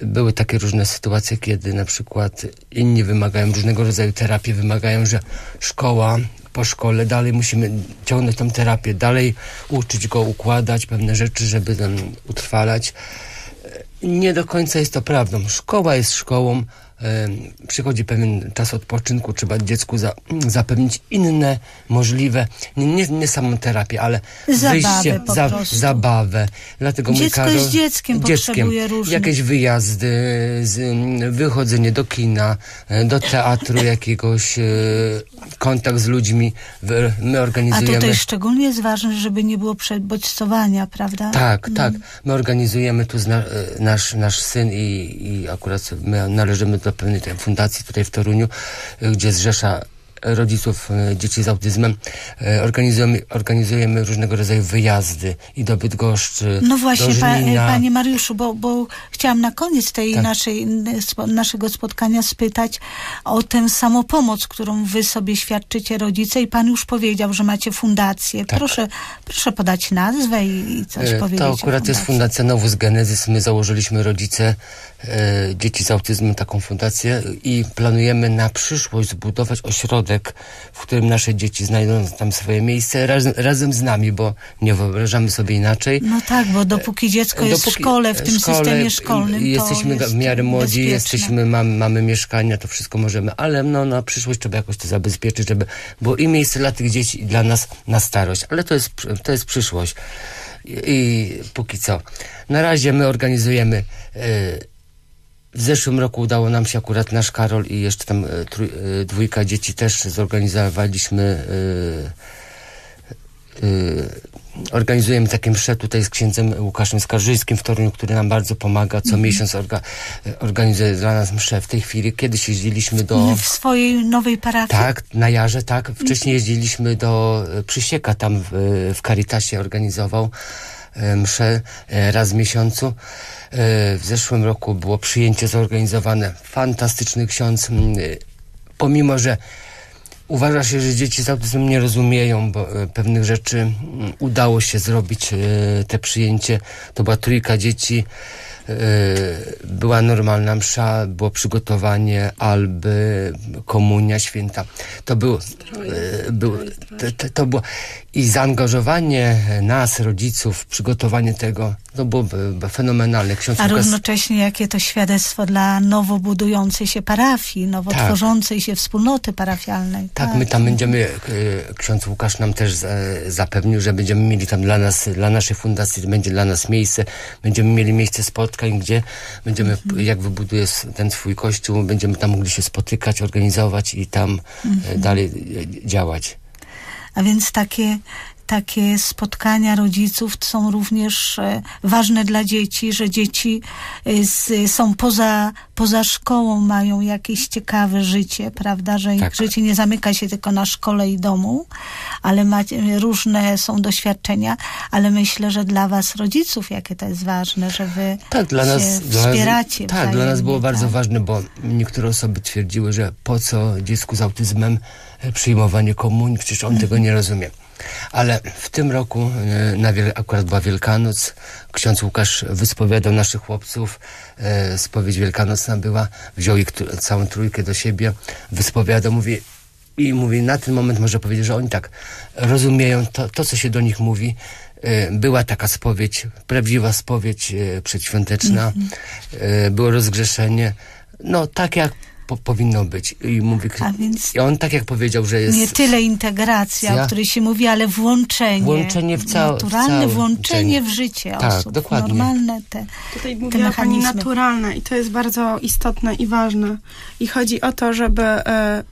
były takie różne sytuacje, kiedy na przykład inni wymagają różnego rodzaju terapii, wymagają, że szkoła po szkole dalej musimy ciągnąć tą terapię, dalej uczyć go, układać pewne rzeczy, żeby tam utrwalać. Nie do końca jest to prawdą. Szkoła jest szkołą, przychodzi pewien czas odpoczynku, trzeba dziecku za, zapewnić inne możliwe, nie, nie, nie samą terapię, ale Zabawę wyjście, po prostu. zabawę. Dlatego Dziecko Karol, jest dzieckiem, potrzebuje różnych- Jakieś wyjazdy, z, mm, wychodzenie do kina, e, do teatru *laughs* jakiegoś, e, kontakt z ludźmi. My A organizujemy... tutaj szczególnie jest ważne, żeby nie było przebodźcowania, prawda? Tak, tak. My organizujemy tu e, nasz, nasz syn i, i akurat my należymy do pewnej tej fundacji tutaj w Toruniu, e, gdzie zrzesza rodziców e, dzieci z autyzmem. E, Organizujemy, organizujemy różnego rodzaju wyjazdy i do Bydgoszczy, No właśnie, do pa, panie Mariuszu, bo, bo chciałam na koniec tej Tak. naszej, naszego spotkania spytać o tę samopomoc, którą wy sobie świadczycie rodzice i pan już powiedział, że macie fundację. Tak. Proszę, proszę podać nazwę i, i coś E, powiedzieć To akurat jest. Fundacja Novus Genesis. My założyliśmy rodzice dzieci z autyzmem taką fundację i planujemy na przyszłość zbudować ośrodek, w którym nasze dzieci znajdą tam swoje miejsce razem, razem z nami, bo nie wyobrażamy sobie inaczej. No tak, bo dopóki dziecko jest w Dopóki szkole, w tym szkole, systemie szkolnym, Jesteśmy jest w miarę młodzi, bezpieczne. jesteśmy, mamy, mamy mieszkania, to wszystko możemy, ale no, na przyszłość trzeba jakoś to zabezpieczyć, żeby było i miejsce dla tych dzieci, i dla nas na starość. Ale to jest, to jest przyszłość. I, i póki co. Na razie my organizujemy. E, w zeszłym roku udało nam się akurat nasz Karol i jeszcze tam e, trój, e, dwójka dzieci też zorganizowaliśmy. E, organizujemy takie msze tutaj z księdzem Łukaszem Skarżyńskim w Toruniu, który nam bardzo pomaga. Co miesiąc orga, organizuje dla nas msze. W tej chwili kiedyś jeździliśmy do... W swojej nowej parafii. Tak, na Jarze, tak. Wcześniej jeździliśmy do Przysieka, tam w, w Caritasie organizował e, mszę e, raz w miesiącu. E, W zeszłym roku było przyjęcie zorganizowane. Fantastyczny ksiądz. m, e, Pomimo, że uważa się, że dzieci z autyzmem nie rozumieją bo, pewnych rzeczy, m, udało się zrobić te przyjęcie. To była trójka dzieci. Była normalna msza, było przygotowanie alby, komunia święta. To było, to, to było i zaangażowanie nas, rodziców, w przygotowanie tego, to było e, fenomenalne. Ksiądz A Łukasz- równocześnie jakie to świadectwo dla nowo budującej się parafii, nowo Tak. tworzącej się wspólnoty parafialnej. Tak, my tam będziemy, e, ksiądz Łukasz nam też za- zapewnił, że będziemy mieli tam dla nas, dla naszej fundacji, będzie dla nas miejsce, będziemy mieli miejsce spotkań, gdzie będziemy, jak wybuduje ten swój kościół, będziemy tam mogli się spotykać, organizować i tam e, dalej e, działać. A więc takie, takie spotkania rodziców są również e, ważne dla dzieci, że dzieci e, z, są poza, poza szkołą, mają jakieś ciekawe życie, prawda, że Tak. ich życie nie zamyka się tylko na szkole i domu, ale ma, różne są doświadczenia, ale myślę, że dla was rodziców, jakie to jest ważne, że wy Tak, dla nas, dla wspieracie nas, tak, dla nas było bardzo tak. ważne, bo niektóre osoby twierdziły, że po co dziecku z autyzmem e, przyjmowanie komunii, przecież on tego nie rozumie. Ale w tym roku, e, na akurat była Wielkanoc, ksiądz Łukasz wyspowiadał naszych chłopców, e, spowiedź wielkanocna była, wziął ich całą trójkę do siebie, wyspowiadał, mówi, i mówi, na ten moment może powiedzieć, że oni tak rozumieją to, to co się do nich mówi. E, Była taka spowiedź, prawdziwa spowiedź przedświąteczna, E, było rozgrzeszenie. No tak jak po, powinno być. I, mówi, A więc- I on tak jak powiedział, że jest... Nie tyle integracja, Ja- o której się mówi, ale włączenie. Włączenie w cał- Naturalne całe włączenie w życie Tak, osób. dokładnie. Normalne te. Tutaj te mówiła Pani mechanizmy. naturalne i to jest bardzo istotne i ważne. I chodzi o to, żeby e,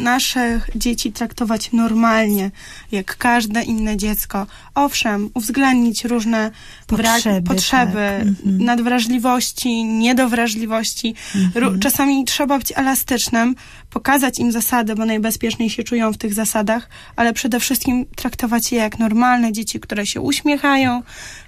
nasze dzieci traktować normalnie, jak każde inne dziecko. Owszem, uwzględnić różne brak- Potrzeby, potrzeby tak. Mhm. nadwrażliwości, niedowrażliwości. Ró- czasami trzeba być elastycznym, pokazać im zasady, bo najbezpieczniej się czują w tych zasadach, ale przede wszystkim traktować je jak normalne dzieci, które się uśmiechają,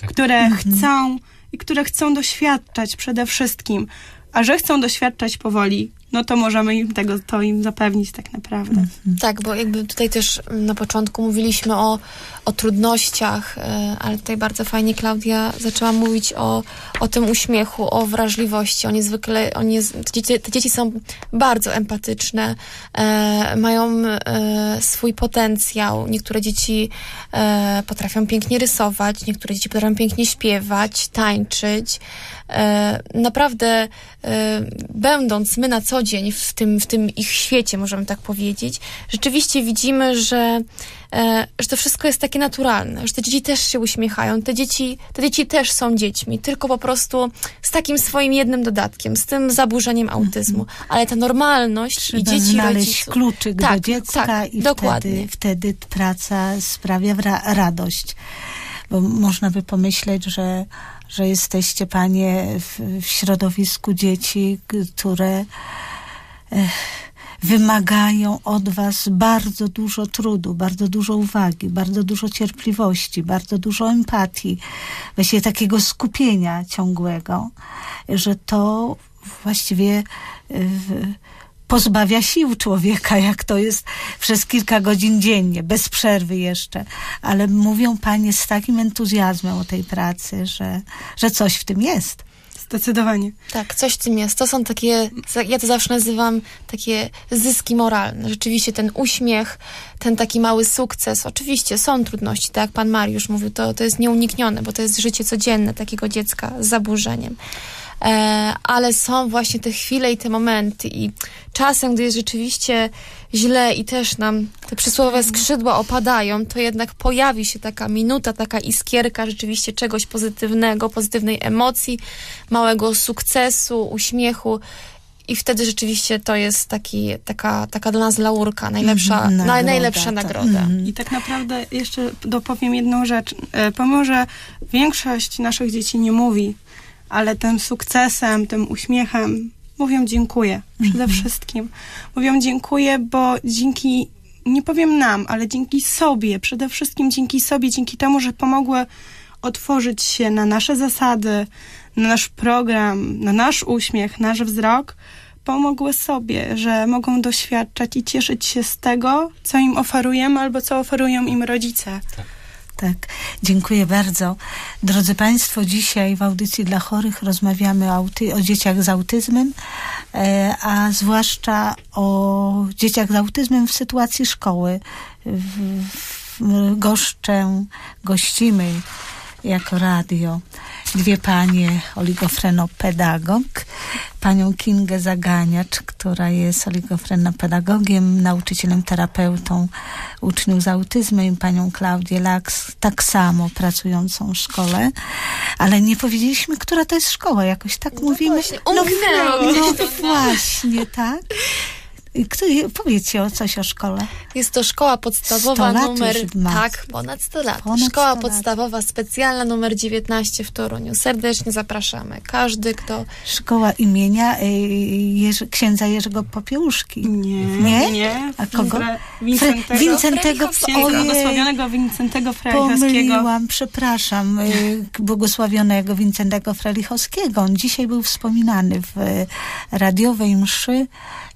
które chcą i które chcą doświadczać przede wszystkim. A że chcą doświadczać powoli, no to możemy im tego, to im zapewnić tak naprawdę. Tak, bo jakby tutaj też na początku mówiliśmy o, o trudnościach, e, ale tutaj bardzo fajnie Klaudia zaczęła mówić o, o tym uśmiechu, o wrażliwości. Oni zwykle, oni, te, dzieci, te dzieci są bardzo empatyczne, e, mają e, swój potencjał. Niektóre dzieci e, potrafią pięknie rysować, niektóre dzieci potrafią pięknie śpiewać, tańczyć. E, naprawdę, e, będąc my na co dzień w tym, w tym ich świecie, możemy tak powiedzieć, rzeczywiście widzimy, że, e, że to wszystko jest takie naturalne, że te dzieci też się uśmiechają, te dzieci, te dzieci też są dziećmi, tylko po prostu z takim swoim jednym dodatkiem, z tym zaburzeniem autyzmu. Ale ta normalność i Trzeba dzieci znaleźć rodziców, kluczyk Tak, do dziecka tak, i dokładnie. wtedy, wtedy praca sprawia ra- radość. Bo można by pomyśleć, że, że jesteście panie w, w środowisku dzieci, które eh, wymagają od was bardzo dużo trudu, bardzo dużo uwagi, bardzo dużo cierpliwości, bardzo dużo empatii, właściwie takiego skupienia ciągłego, że to właściwie pozbawia sił człowieka, jak to jest przez kilka godzin dziennie, bez przerwy jeszcze. Ale mówią panie z takim entuzjazmem o tej pracy, że, że coś w tym jest. Zdecydowanie. Tak, coś w tym jest. To są takie, ja to zawsze nazywam takie zyski moralne. Rzeczywiście ten uśmiech, ten taki mały sukces. Oczywiście są trudności, tak jak pan Mariusz mówił, to, to jest nieuniknione, bo to jest życie codzienne takiego dziecka z zaburzeniem. E, ale są właśnie te chwile i te momenty i czasem, gdy jest rzeczywiście źle i też nam te przysłowiowe skrzydła opadają, to jednak pojawi się taka minuta, taka iskierka rzeczywiście czegoś pozytywnego, pozytywnej emocji, małego sukcesu, uśmiechu. I wtedy rzeczywiście to jest taki, taka, taka dla nas laurka, najlepsza, Mhm, naj, nagroda, najlepsza tak. nagroda. Mhm. I tak naprawdę jeszcze dopowiem jedną rzecz. E, Pomimo, że większość naszych dzieci nie mówi, ale tym sukcesem, tym uśmiechem mówią dziękuję przede wszystkim. Mówią dziękuję, bo dzięki, nie powiem nam, ale dzięki sobie, przede wszystkim dzięki sobie, dzięki temu, że pomogły otworzyć się na nasze zasady, na nasz program, na nasz uśmiech, nasz wzrok, pomogły sobie, że mogą doświadczać i cieszyć się z tego, co im oferujemy albo co oferują im rodzice. Tak, dziękuję bardzo. Drodzy Państwo, dzisiaj w audycji dla chorych rozmawiamy o, o dzieciach z autyzmem, e, a zwłaszcza o dzieciach z autyzmem w sytuacji szkoły. W, w, goszczę, gościmy jako radio dwie panie, oligofrenopedagog, panią Kingę Zaganiacz, która jest oligofrenopedagogiem, nauczycielem, terapeutą uczniów z autyzmem i panią Klaudię Laks, tak samo pracującą w szkole, ale nie powiedzieliśmy, która to jest szkoła, jakoś tak mówimy. właśnie, no, gdzieś no to. właśnie, tak. Powiedzcie o coś o szkole. Jest to szkoła 100 podstawowa numer. Tak, ponad 100 lat. Ponad 100 szkoła lat. podstawowa specjalna numer 19 w Toruniu. Serdecznie zapraszamy. Każdy, kto. Szkoła imienia y, Jerzy, księdza Jerzego Popiełuszki. Nie, Nie? nie. A kogo? Fra- Wincentego, Wincentego, błogosławionego Wincentego Frajchowskiego. pomyliłam, przepraszam, y, błogosławionego Wincentego Frelichowskiego. On dzisiaj był wspominany w y, radiowej mszy,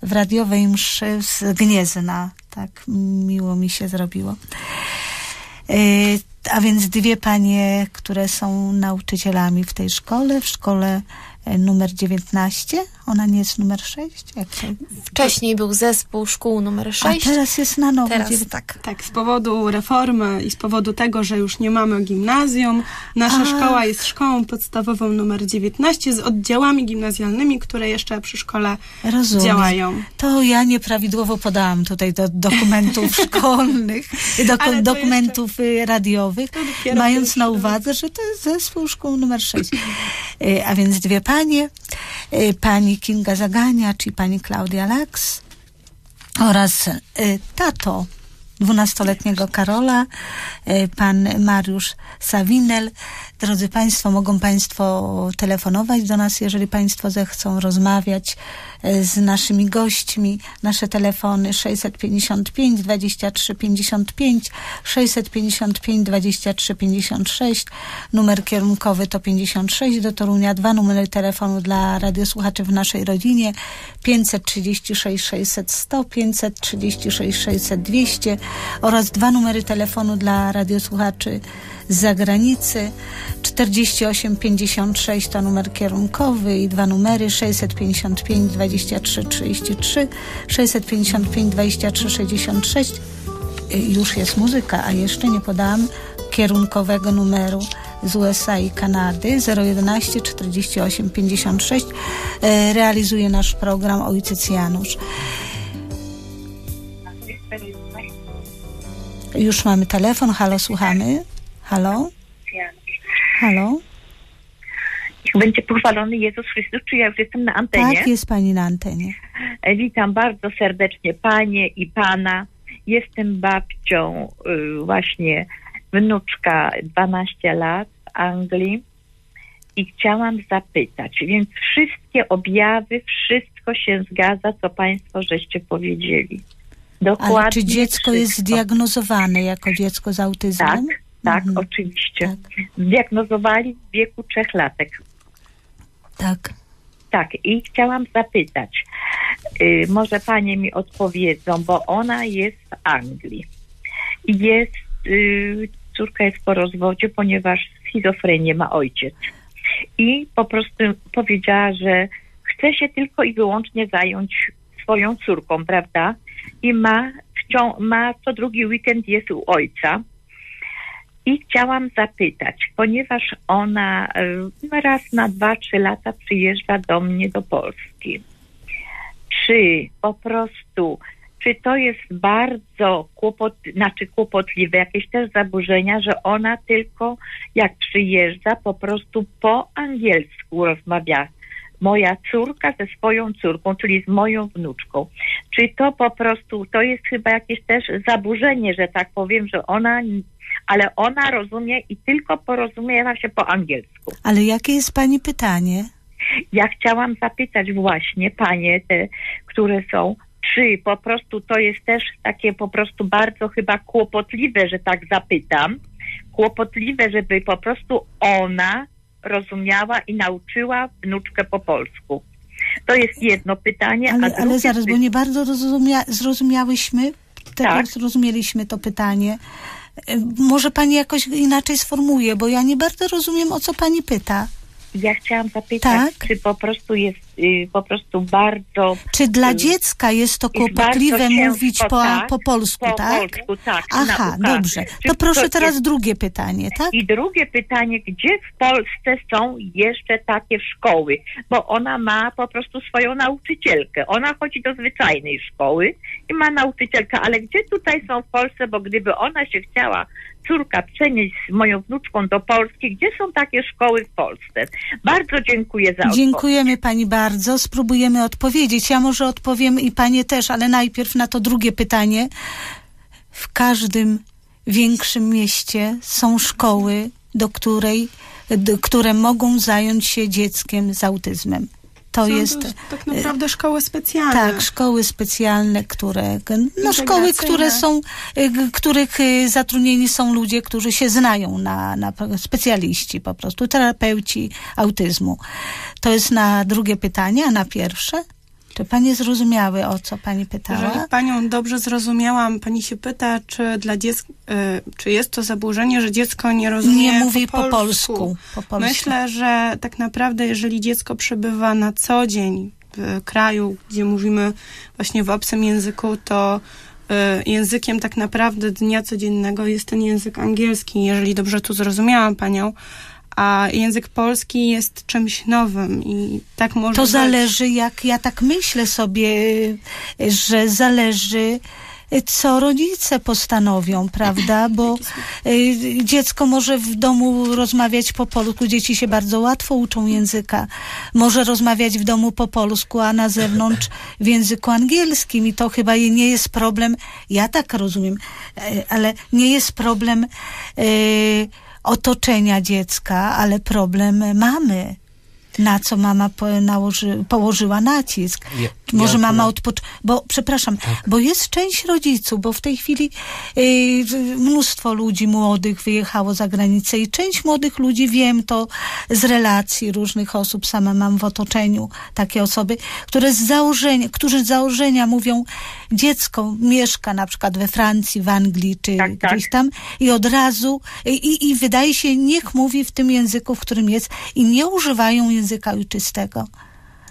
w radiowej mszy z Gniezna. Tak miło mi się zrobiło. Y, a więc dwie panie, które są nauczycielami w tej szkole, w szkole numer 19. Ona nie jest numer 6? Jak to? Wcześniej był zespół szkół numer A 6. teraz jest na nowo. Teraz tak. Tak, z powodu reformy i z powodu tego, że już nie mamy gimnazjum, nasza A. szkoła jest szkołą podstawową numer 19 z oddziałami gimnazjalnymi, które jeszcze przy szkole Rozumiem. działają. To ja nieprawidłowo podałam tutaj do dokumentów *laughs* szkolnych, do dokumentów y, radiowych, mając na uwadze, że to jest zespół szkół numer 6. Y, A więc dwie panie, y, pani Kinga Zagania, czyli pani Klaudia Laks oraz y, tato dwunastoletniego Karola, y, pan Mariusz Sawinel. Drodzy Państwo, mogą Państwo telefonować do nas, jeżeli Państwo zechcą rozmawiać z naszymi gośćmi. Nasze telefony 655 23 55, 655 23 56, numer kierunkowy to 56 do Torunia, dwa numery telefonu dla radiosłuchaczy w naszej rodzinie. 536 600 100, 536 600 200 oraz dwa numery telefonu dla radiosłuchaczy z zagranicy. 48 56 to numer kierunkowy i dwa numery 655 23 33 655 23 66 Y, już jest muzyka, a jeszcze nie podałam kierunkowego numeru z USA i Kanady 011 48 56 e, realizuje nasz program Ojciec Janusz. Już mamy telefon, halo, słuchamy. Halo? Halo? Będzie pochwalony Jezus Chrystus, czy ja już jestem na antenie? Tak, jest pani na antenie. E, Witam bardzo serdecznie Panie i Pana. Jestem babcią y, właśnie wnuczka 12 lat w Anglii i chciałam zapytać, więc wszystkie objawy, wszystko się zgadza, co Państwo żeście powiedzieli. Dokładnie Ale czy dziecko jest wszystko. zdiagnozowane jako dziecko z autyzmem? Tak, tak, Mhm. oczywiście. Tak. Zdiagnozowali w wieku trzech latek. Tak. Tak, i chciałam zapytać, y, może panie mi odpowiedzą, bo ona jest w Anglii. Jest, y, córka jest po rozwodzie, ponieważ schizofrenię ma ojciec. I po prostu powiedziała, że chce się tylko i wyłącznie zająć swoją córką, prawda? I ma, wcią- ma co drugi weekend jest u ojca. I chciałam zapytać, ponieważ ona e, raz na dwa, trzy lata przyjeżdża do mnie do Polski. Czy po prostu, czy to jest bardzo kłopot, znaczy kłopotliwe, jakieś też zaburzenia, że ona tylko jak przyjeżdża po prostu po angielsku rozmawia. Moja córka ze swoją córką, czyli z moją wnuczką. Czy to po prostu, to jest chyba jakieś też zaburzenie, że tak powiem, że ona ale ona rozumie i tylko porozumiewa się po angielsku. Ale jakie jest pani pytanie? Ja chciałam zapytać właśnie panie te, które są, czy po prostu to jest też takie po prostu bardzo chyba kłopotliwe, że tak zapytam, kłopotliwe, żeby po prostu ona rozumiała i nauczyła wnuczkę po polsku. To jest jedno pytanie, Ale, drugie ale zaraz, bo nie bardzo rozumia, zrozumiałyśmy, tak, Tak. zrozumieliśmy to pytanie. E, Może pani jakoś inaczej sformułuje, bo ja nie bardzo rozumiem, o co pani pyta. Ja chciałam zapytać, Tak. czy po prostu jest po prostu bardzo Czy dla Y, dziecka jest to jest kłopotliwe ciężko, mówić po, tak, po polsku, po tak? polsku, tak. Aha, nauka. dobrze. Czy To proszę to teraz jest- drugie pytanie, tak? I drugie pytanie, gdzie w Polsce są jeszcze takie szkoły? Bo ona ma po prostu swoją nauczycielkę. Ona chodzi do zwyczajnej szkoły i ma nauczycielkę, ale gdzie tutaj są w Polsce, bo gdyby ona się chciała, córka, przenieść z moją wnuczką do Polski, gdzie są takie szkoły w Polsce? Bardzo dziękuję za odpowiedź. Dziękujemy pani bardzo. Spróbujemy odpowiedzieć. Ja może odpowiem i panie też, ale najpierw na to drugie pytanie. W każdym większym mieście są szkoły, do której, do, które mogą zająć się dzieckiem z autyzmem. To Są jest to tak naprawdę szkoły specjalne. tak, szkoły specjalne, które, no szkoły, które są, g- których y, zatrudnieni są ludzie, którzy się znają na, na specjaliści po prostu, terapeuci autyzmu. To jest na drugie pytanie, a na pierwsze? Czy panie zrozumiały, o co pani pytała? Jeżeli panią dobrze zrozumiałam, pani się pyta, czy dla dziecka, czy jest to zaburzenie, że dziecko nie rozumie Nie mówi po po polsku. polsku. Po polsku. Myślę, że tak naprawdę, jeżeli dziecko przebywa na co dzień w kraju, gdzie mówimy właśnie w obcym języku, to y, językiem tak naprawdę dnia codziennego jest ten język angielski, jeżeli dobrze tu zrozumiałam panią, a język polski jest czymś nowym i tak może To być. zależy, jak ja tak myślę sobie, że zależy, co rodzice postanowią, prawda? Bo y, dziecko może w domu rozmawiać po polsku, dzieci się bardzo łatwo uczą języka. Może rozmawiać w domu po polsku, a na zewnątrz w języku angielskim i to chyba nie jest problem, ja tak rozumiem, y, ale nie jest problem y, otoczenia dziecka, ale problem mamy. Na co mama nałoży, położyła nacisk. Ja- Może ja mama akurat- odpocz... Bo, przepraszam, bo jest część rodziców, bo w tej chwili y, mnóstwo ludzi młodych wyjechało za granicę i część młodych ludzi, wiem to z relacji różnych osób, sama mam w otoczeniu takie osoby, które z założenia, którzy z założenia mówią, dziecko mieszka na przykład we Francji, w Anglii czy Tak, tak. gdzieś tam i od razu i, i wydaje się, niech mówi w tym języku, w którym jest i nie używają języka ojczystego.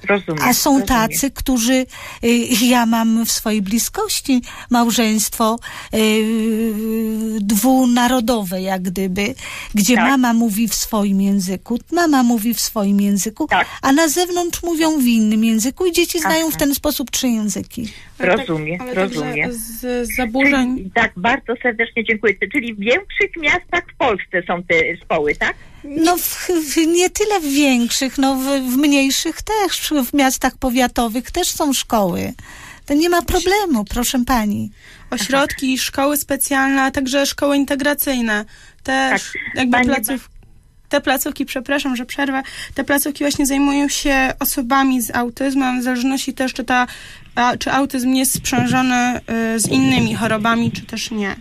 Rozumiem. A są rozumiem. tacy, którzy, y, ja mam w swojej bliskości małżeństwo y, dwunarodowe, jak gdyby, gdzie Tak. mama mówi w swoim języku, mama mówi w swoim języku, Tak. a na zewnątrz mówią w innym języku i dzieci znają w Aha. ten sposób trzy języki. Rozumiem, ale rozumiem. Z, z zaburzeń tak, bardzo serdecznie dziękuję. Czyli w większych miastach w Polsce są te szkoły, tak? No w, w, nie tyle w większych, no w, w mniejszych też, w miastach powiatowych też są szkoły. To nie ma problemu, proszę pani. ośrodki, szkoły specjalne, a także szkoły integracyjne. Też Tak. jakby Pani- placów, te placówki, przepraszam, że przerwę, te placówki właśnie zajmują się osobami z autyzmem, w zależności też, czy, ta, czy autyzm jest sprzężony y, z innymi chorobami, czy też nie.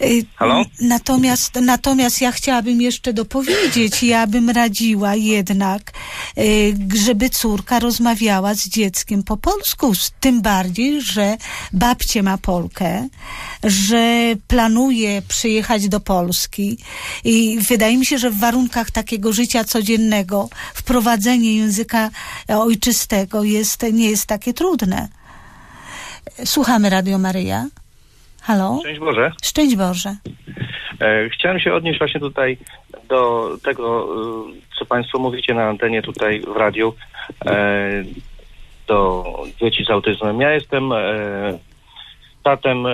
Y, Halo? Natomiast, natomiast ja chciałabym jeszcze dopowiedzieć, ja bym radziła jednak, y, żeby córka rozmawiała z dzieckiem po polsku, tym bardziej, że babcie ma Polkę, że planuje przyjechać do Polski i wydaje mi się, że w warunkach takiego życia codziennego wprowadzenie języka ojczystego jest, nie jest takie trudne. Słuchamy Radio Maryja. Halo? Szczęść Boże. Szczęść Boże. E, chciałem się odnieść właśnie tutaj do tego, e, co Państwo mówicie na antenie tutaj w radiu, e, do dzieci z autyzmem. Ja jestem tatem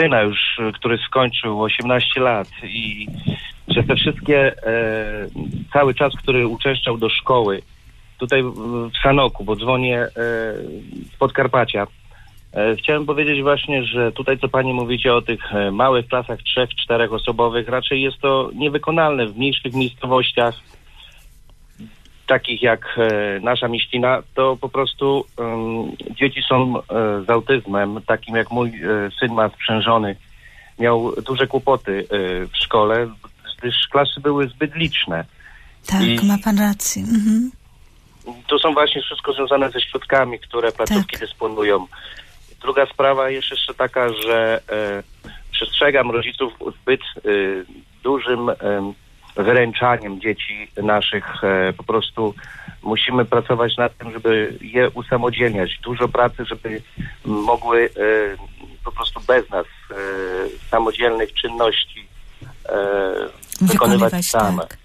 syna już, który skończył 18 lat i przez te wszystkie, cały czas, który uczęszczał do szkoły, tutaj w Sanoku, bo dzwonię z Podkarpacia, Chciałem powiedzieć właśnie, że tutaj co Pani mówicie o tych e, małych klasach trzech, czterech osobowych, raczej jest to niewykonalne w mniejszych miejscowościach, takich jak e, nasza mieścina, to po prostu em, dzieci są e, z autyzmem, takim jak mój e, syn ma sprzężony, miał duże kłopoty e, w szkole, gdyż klasy były zbyt liczne. Tak, I- ma pan rację. Mhm. To są właśnie wszystko związane ze środkami, które placówki Tak. dysponują. Druga sprawa jest jeszcze taka, że e, przestrzegam rodziców zbyt e, dużym e, wyręczaniem dzieci naszych. Po prostu musimy pracować nad tym, żeby je usamodzielniać. Dużo pracy, żeby mogły po prostu bez nas samodzielnych czynności wykonywać Wykonywać, same. tak.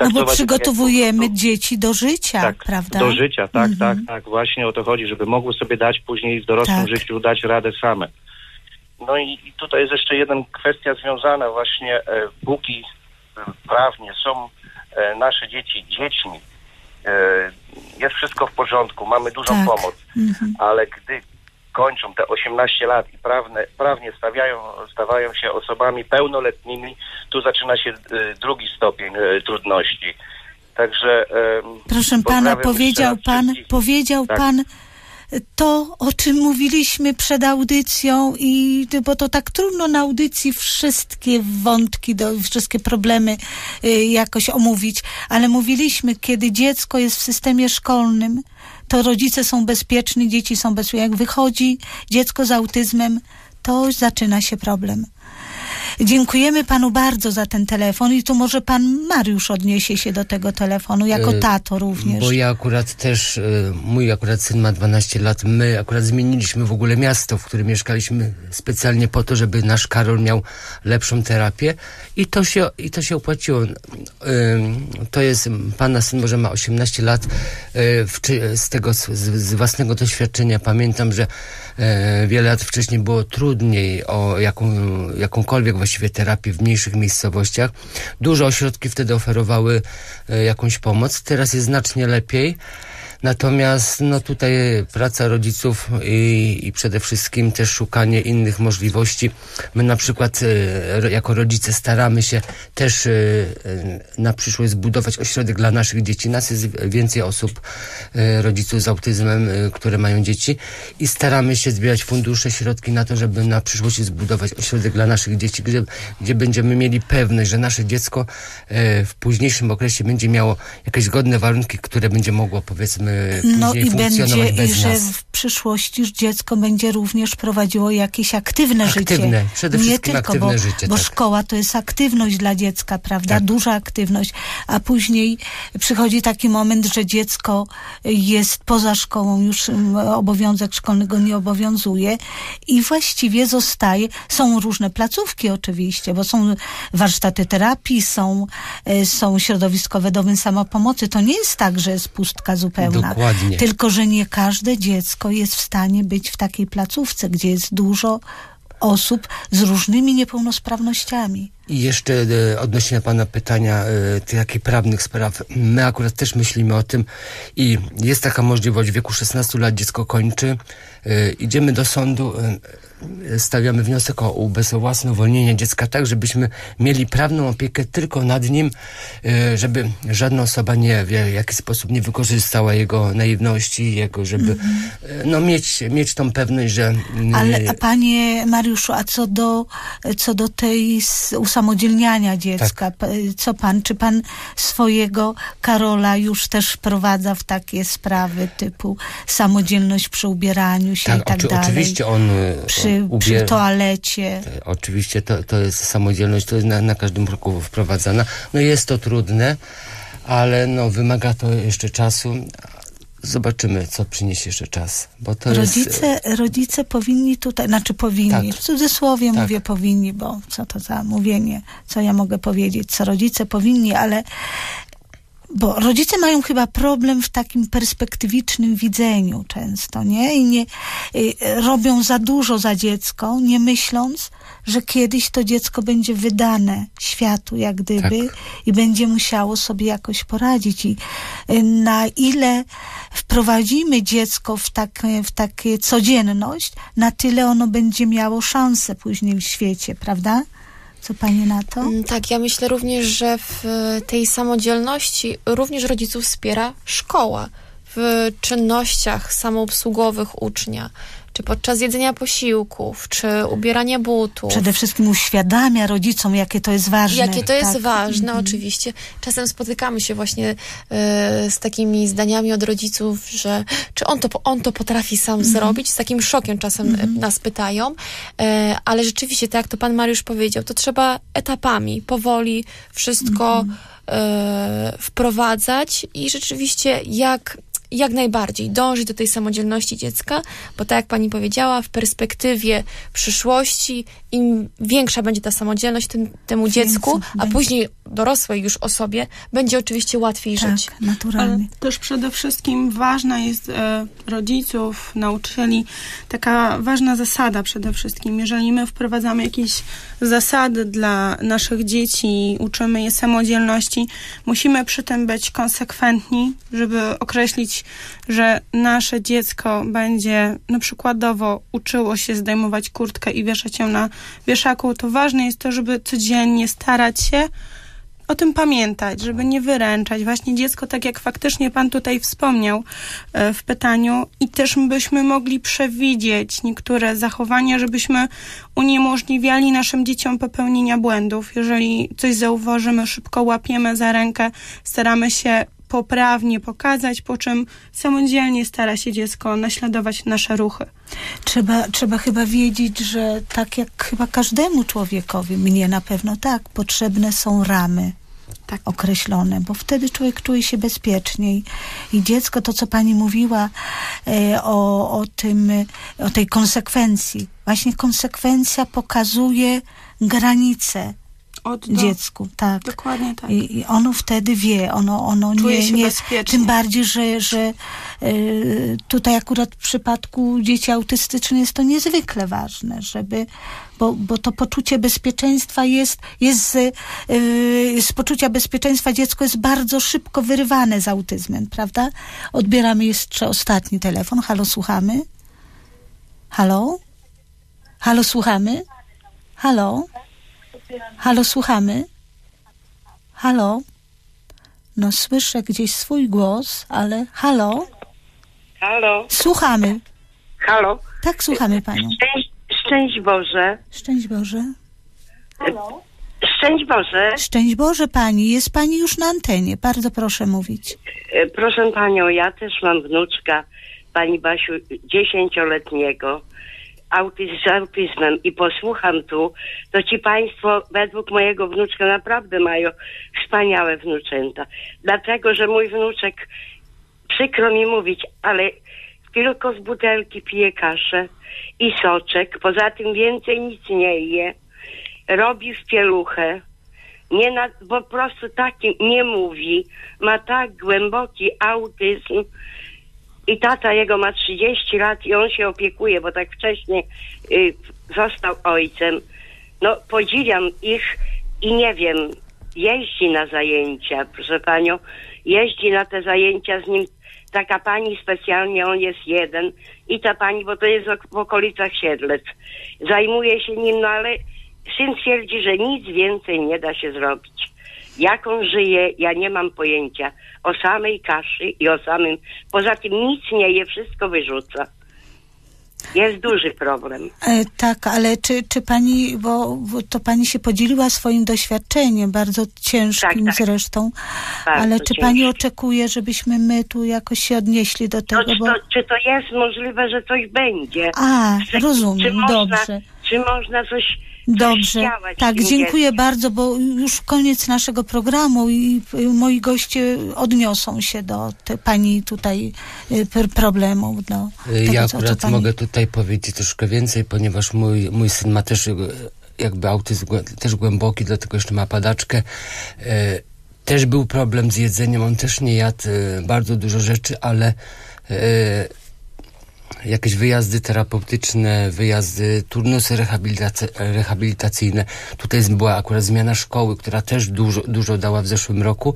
No bo po przygotowujemy dzieci do życia, tak, prawda? Do życia, tak, Mhm. tak, tak. Właśnie o to chodzi, żeby mogły sobie dać później w dorosłym Tak. życiu dać radę same. No i, i tutaj jest jeszcze jedna kwestia związana właśnie, e, póki e, prawnie są e, nasze dzieci dziećmi, e, jest wszystko w porządku, mamy dużą Tak. pomoc, Mhm. ale gdy kończą te 18 lat i prawne, prawnie stawiają, stawają się osobami pełnoletnimi, tu zaczyna się e, drugi stopień e, trudności. Także. Proszę pana, powiedział pan, wszystkich. powiedział Tak. pan to, o czym mówiliśmy przed audycją i bo to tak trudno na audycji wszystkie wątki, do, wszystkie problemy y, jakoś omówić, ale mówiliśmy, kiedy dziecko jest w systemie szkolnym, to rodzice są bezpieczni, dzieci są bezpieczne. Jak wychodzi dziecko z autyzmem, to zaczyna się problem. Dziękujemy panu bardzo za ten telefon i tu może pan Mariusz odniesie się do tego telefonu, jako E, tato również. Bo ja akurat też, e, mój akurat syn ma 12 lat, my akurat zmieniliśmy w ogóle miasto, w którym mieszkaliśmy specjalnie po to, żeby nasz Karol miał lepszą terapię i to się, i to się opłaciło. Ym, To jest, pana syn może ma 18 lat, e, z tego, z, własnego doświadczenia pamiętam, że e, wiele lat wcześniej było trudniej o jaką, jakąkolwiek właściwie terapię w mniejszych miejscowościach. Duże ośrodki wtedy oferowały e, jakąś pomoc. Teraz jest znacznie lepiej. Natomiast no tutaj praca rodziców i, i przede wszystkim też szukanie innych możliwości. My na przykład e, jako rodzice staramy się też e, e, na przyszłość zbudować ośrodek dla naszych dzieci. Nas jest więcej osób, rodziców z autyzmem, które mają dzieci i staramy się zbierać fundusze, środki na to, żeby na przyszłość zbudować ośrodek dla naszych dzieci, gdzie, gdzie będziemy mieli pewność, że nasze dziecko w późniejszym okresie będzie miało jakieś godne warunki, które będzie mogło powiedzmy No później i będzie, funkcjonować bez i że nas. w przyszłości dziecko będzie również prowadziło jakieś aktywne, Aktywne, życie. przede Nie wszystkim tylko, aktywne bo, życie, Bo tak. szkoła to jest aktywność dla dziecka, prawda? Tak. Duża aktywność. A później przychodzi taki moment, że dziecko jest poza szkołą, już mm, obowiązek szkolny go nie obowiązuje i właściwie zostaje. Są różne placówki oczywiście, bo są warsztaty terapii, są, e, są środowiskowe domy samopomocy. To nie jest tak, że jest pustka Dokładnie. Tylko, że nie każde dziecko jest w stanie być w takiej placówce, gdzie jest dużo osób z różnymi niepełnosprawnościami. I jeszcze e, odnośnie do pana pytania e, tych takich prawnych spraw. My akurat też myślimy o tym i jest taka możliwość, w wieku 16 lat dziecko kończy, e, idziemy do sądu, stawiamy wniosek o ubezwłasne uwolnienie dziecka tak, żebyśmy mieli prawną opiekę tylko nad nim, e, żeby żadna osoba nie w jaki sposób nie wykorzystała jego naiwności, jego, żeby e, no, mieć, mieć tą pewność, że Ale a panie Mariuszu, a co do, co do tej usamodzielniania dziecka, p- co pan, czy pan swojego Karola już też wprowadza w takie sprawy typu samodzielność przy ubieraniu się i tak oczy- dalej? oczywiście on e, Przy, przy toalecie. Oczywiście to, to jest samodzielność, to jest na, na każdym kroku wprowadzana. No jest to trudne, ale no wymaga to jeszcze czasu. Zobaczymy, co przyniesie jeszcze czas, bo to jest... Rodzice, rodzice powinni tutaj, znaczy powinni, Tak. w cudzysłowie Tak. mówię powinni, bo co to za mówienie, co ja mogę powiedzieć, co rodzice powinni, ale bo rodzice mają chyba problem w takim perspektywicznym widzeniu często, nie? I nie y, robią za dużo za dziecko, nie myśląc, że kiedyś to dziecko będzie wydane światu, jak gdyby, Tak. i będzie musiało sobie jakoś poradzić. I y, na ile wprowadzimy dziecko w takie, w takie codzienność, na tyle ono będzie miało szansę później w świecie, prawda? Co pani na to? Mm, Tak, ja myślę również, że w e, tej samodzielności również rodziców wspiera szkoła w czynnościach samoobsługowych ucznia, czy podczas jedzenia posiłków, czy ubierania butów. Przede wszystkim uświadamia rodzicom, jakie to jest ważne. Jakie to jest tak? ważne, Mhm. oczywiście. Czasem spotykamy się właśnie e, z takimi zdaniami od rodziców, że czy on to, on to potrafi sam Mhm. zrobić. Z takim szokiem czasem e, nas pytają. E, ale rzeczywiście, tak jak to pan Mariusz powiedział, to trzeba etapami, powoli wszystko Mhm. wprowadzać i rzeczywiście jak jak najbardziej dążyć do tej samodzielności dziecka, bo tak jak pani powiedziała, w perspektywie przyszłości, im większa będzie ta samodzielność tym, temu dziecku, a później dorosłej już osobie, będzie oczywiście łatwiej żyć. Tak, Ale naturalnie. też przede wszystkim ważna jest e, rodziców, nauczycieli, taka ważna zasada przede wszystkim. Jeżeli my wprowadzamy jakieś zasady dla naszych dzieci, uczymy je samodzielności, musimy przy tym być konsekwentni, żeby określić, że nasze dziecko będzie na przykładowo uczyło się zdejmować kurtkę i wieszać ją na wieszaku. To ważne jest to, żeby codziennie starać się o tym pamiętać, żeby nie wyręczać. Właśnie dziecko, tak jak faktycznie Pan tutaj wspomniał e, w pytaniu, i też byśmy mogli przewidzieć niektóre zachowania, żebyśmy uniemożliwiali naszym dzieciom popełnienia błędów. Jeżeli coś zauważymy, szybko łapiemy za rękę, staramy się poprawnie pokazać, po czym samodzielnie stara się dziecko naśladować nasze ruchy. Trzeba, trzeba chyba wiedzieć, że tak jak chyba każdemu człowiekowi, mnie na pewno tak, potrzebne są ramy Tak. określone, bo wtedy człowiek czuje się bezpieczniej. I dziecko, to co pani mówiła e, o, o tym, e, o tej konsekwencji. Właśnie konsekwencja pokazuje granice Od do. dziecku, tak. Dokładnie tak. I, I ono wtedy wie, ono, ono Czuje nie, się nie bezpiecznie. tym bardziej, że, że y, tutaj akurat w przypadku dzieci autystycznych jest to niezwykle ważne, żeby, bo, bo to poczucie bezpieczeństwa jest, jest z, y, z poczucia bezpieczeństwa dziecko jest bardzo szybko wyrywane z autyzmem, prawda? Odbieramy jeszcze ostatni telefon. Halo, słuchamy? Halo? Halo, słuchamy? Halo? Halo, słuchamy? Halo? No, słyszę gdzieś swój głos, ale halo? Halo, Słuchamy. halo. Tak, słuchamy panią. Szczęść, szczęść Boże. Szczęść Boże. Szczęść Boże. Szczęść Boże pani. Jest pani już na antenie. Bardzo proszę mówić. E, Proszę panią, ja też mam wnuczka, pani Basiu, dziesięcioletniego, autyzm, z autyzmem i posłucham tu, to ci państwo według mojego wnuczka naprawdę mają wspaniałe wnuczęta. Dlatego, że mój wnuczek, przykro mi mówić, ale tylko z butelki pije kaszę i soczek, poza tym więcej nic nie je. Robi w pieluchę, nie na, po prostu taki nie mówi, ma tak głęboki autyzm i tata jego ma 30 lat i on się opiekuje, bo tak wcześnie y, został ojcem. No podziwiam ich i nie wiem, jeździ na zajęcia, proszę panią, jeździ na te zajęcia z nim taka pani specjalnie, on jest jeden i ta pani, bo to jest w okolicach Siedlec, zajmuje się nim, no ale syn twierdzi, że nic więcej nie da się zrobić. Jak on żyje, ja nie mam pojęcia. O samej kaszy i o samym. Poza tym nic nie je, wszystko wyrzuca. Jest duży problem. E, tak, ale czy, czy pani, bo, bo to pani się podzieliła swoim doświadczeniem, bardzo ciężkim Tak, tak. zresztą, Bardzo ale czy pani ciężkim. oczekuje, żebyśmy my tu jakoś się odnieśli do To, tego, czy, bo... to, czy to jest możliwe, że coś będzie? A, Czy- rozumiem, czy można, dobrze. Czy można coś Dobrze, tak, dziękuję bardzo, bo już koniec naszego programu i y, moi goście odniosą się do te, pani tutaj y, pr- problemów. Do tego, Ja akurat pani... mogę tutaj powiedzieć troszkę więcej, ponieważ mój, mój syn ma też jakby autyzm też głęboki, dlatego jeszcze ma padaczkę. Też był problem z jedzeniem, on też nie jadł bardzo dużo rzeczy, ale jakieś wyjazdy terapeutyczne, wyjazdy, turnusy rehabilitacy- rehabilitacyjne. Tutaj była akurat zmiana szkoły, która też dużo, dużo dała w zeszłym roku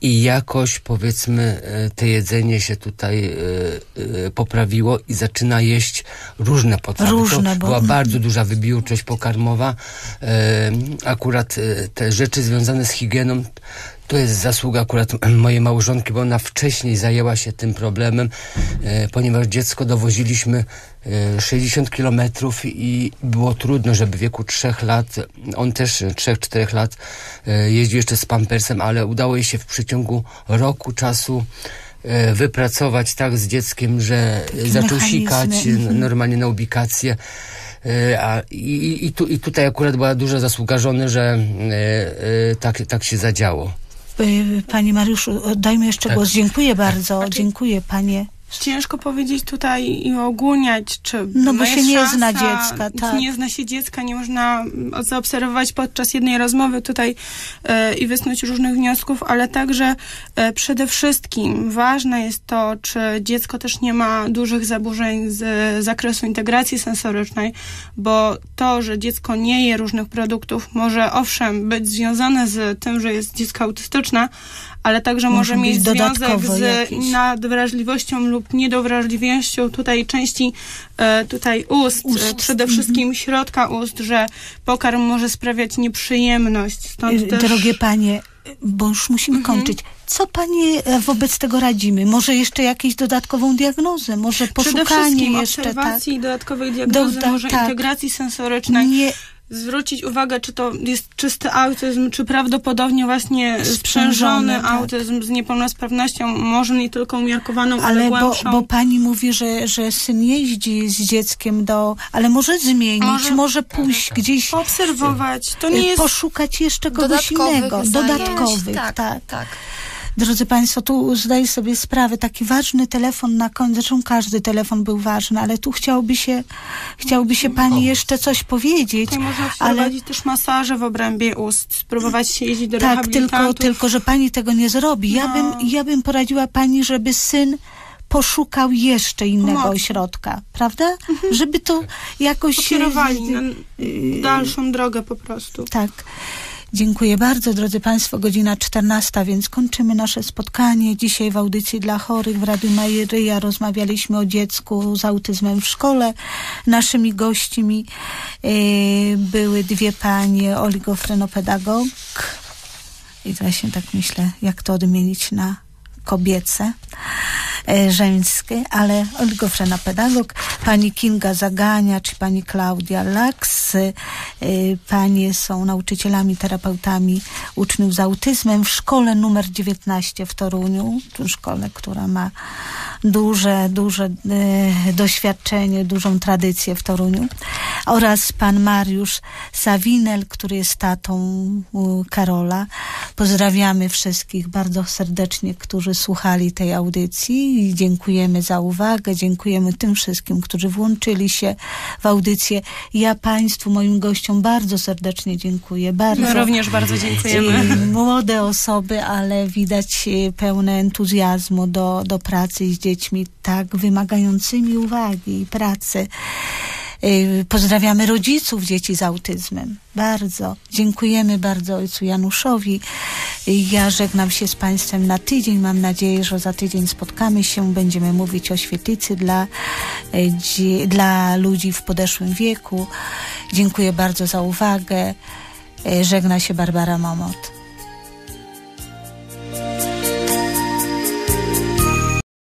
i jakoś powiedzmy e, te jedzenie się tutaj e, e, poprawiło i zaczyna jeść różne potrawy. Różne, bo- była bardzo duża wybiórczość pokarmowa. Akurat te rzeczy związane z higieną to jest zasługa akurat mojej małżonki, bo ona wcześniej zajęła się tym problemem, e, ponieważ dziecko dowoziliśmy e, 60 kilometrów i było trudno, żeby w wieku 3 lat, on też 3-4 lat e, jeździł jeszcze z pampersem, ale udało jej się w przeciągu roku czasu e, wypracować tak z dzieckiem, że zaczął sikać mhm. normalnie na ubikację. E, A, i, i, tu, I tutaj akurat była duża zasługa żony, że e, e, tak, tak się zadziało. Panie Mariuszu, oddajmy jeszcze Tak. głos. Dziękuję bardzo, dziękuję panie. Ciężko powiedzieć tutaj i ogólniać, czy No, bo jest się nie szansa, zna dziecka, tak. Nie zna się dziecka, nie można mm, zaobserwować podczas jednej rozmowy tutaj e, i wysnuć różnych wniosków, ale także e, przede wszystkim ważne jest to, czy dziecko też nie ma dużych zaburzeń z zakresu integracji sensorycznej, bo to, że dziecko nie je różnych produktów, może owszem być związane z tym, że jest dziecko autystyczne, ale także może, Może mieć związek z nadwrażliwością lub niedowrażliwością tutaj części e, tutaj ust, Ust. E, przede wszystkim środka ust, że pokarm może sprawiać nieprzyjemność. Stąd Y, też Drogie panie, bo już musimy Mhm. kończyć. Co pani e, wobec tego radzimy? Może jeszcze jakąś dodatkową diagnozę? Może Przede poszukanie wszystkim jeszcze, tak? obserwacji dodatkowej diagnozy, Do- może tak. integracji sensorycznej. Nie, Zwrócić uwagę, czy to jest czysty autyzm, czy prawdopodobnie właśnie Sprzężony, sprzężony tak. autyzm z niepełnosprawnością, może nie tylko umiarkowaną, ale, ale bo, głębszą. bo pani mówi, że, że syn jeździ z dzieckiem do... Ale może zmienić, może, Może- pójść gdzieś... Poobserwować. To nie e, jest... Poszukać jeszcze kogoś Dodatkowych innego, zajęć. dodatkowych, tak, tak. tak. Drodzy Państwo, tu zdaję sobie sprawę, taki ważny telefon na koniec, zresztą każdy telefon był ważny, ale tu chciałby się, chciałby się Pani jeszcze coś powiedzieć, Tutaj można ale wprowadzić też masaże w obrębie ust, spróbować się jeździć do tak, tylko, tylko, że Pani tego nie zrobi. Ja, No. bym, ja bym poradziła Pani, żeby syn poszukał jeszcze innego Pomocy. ośrodka, prawda? Żeby to jakoś... Pokierowali na y, dalszą drogę po prostu. Tak. Dziękuję bardzo, drodzy Państwo. Godzina 14, więc kończymy nasze spotkanie. Dzisiaj w audycji dla chorych w Radiu Majeryja rozmawialiśmy o dziecku z autyzmem w szkole. Naszymi gośćmi e, były dwie panie, oligofrenopedagog i właśnie tak myślę, jak to odmienić na kobiece, e, żeńskie, ale oligofrenopedagog, pani Kinga Zagania, czy pani Klaudia Laks. E, Panie są nauczycielami, terapeutami uczniów z autyzmem w szkole numer 19 w Toruniu, szkole, która ma duże, duże e, doświadczenie, dużą tradycję w Toruniu oraz pan Mariusz Sawinel, który jest tatą Karola. Pozdrawiamy wszystkich bardzo serdecznie, którzy słuchali tej audycji i dziękujemy za uwagę, dziękujemy tym wszystkim, którzy włączyli się w audycję. Ja Państwu, moim gościom bardzo serdecznie dziękuję. Bardzo. My również bardzo dziękujemy. Młode osoby, ale widać e, pełne entuzjazmu do, do pracy z dziećmi tak wymagającymi uwagi i pracy. E, Pozdrawiamy rodziców dzieci z autyzmem. Bardzo. Dziękujemy bardzo ojcu Januszowi. E, Ja żegnam się z Państwem na tydzień. Mam nadzieję, że za tydzień spotkamy się. Będziemy mówić o świetlicy dla, dzie- dla ludzi w podeszłym wieku. Dziękuję bardzo za uwagę. Żegna się Barbara Momot.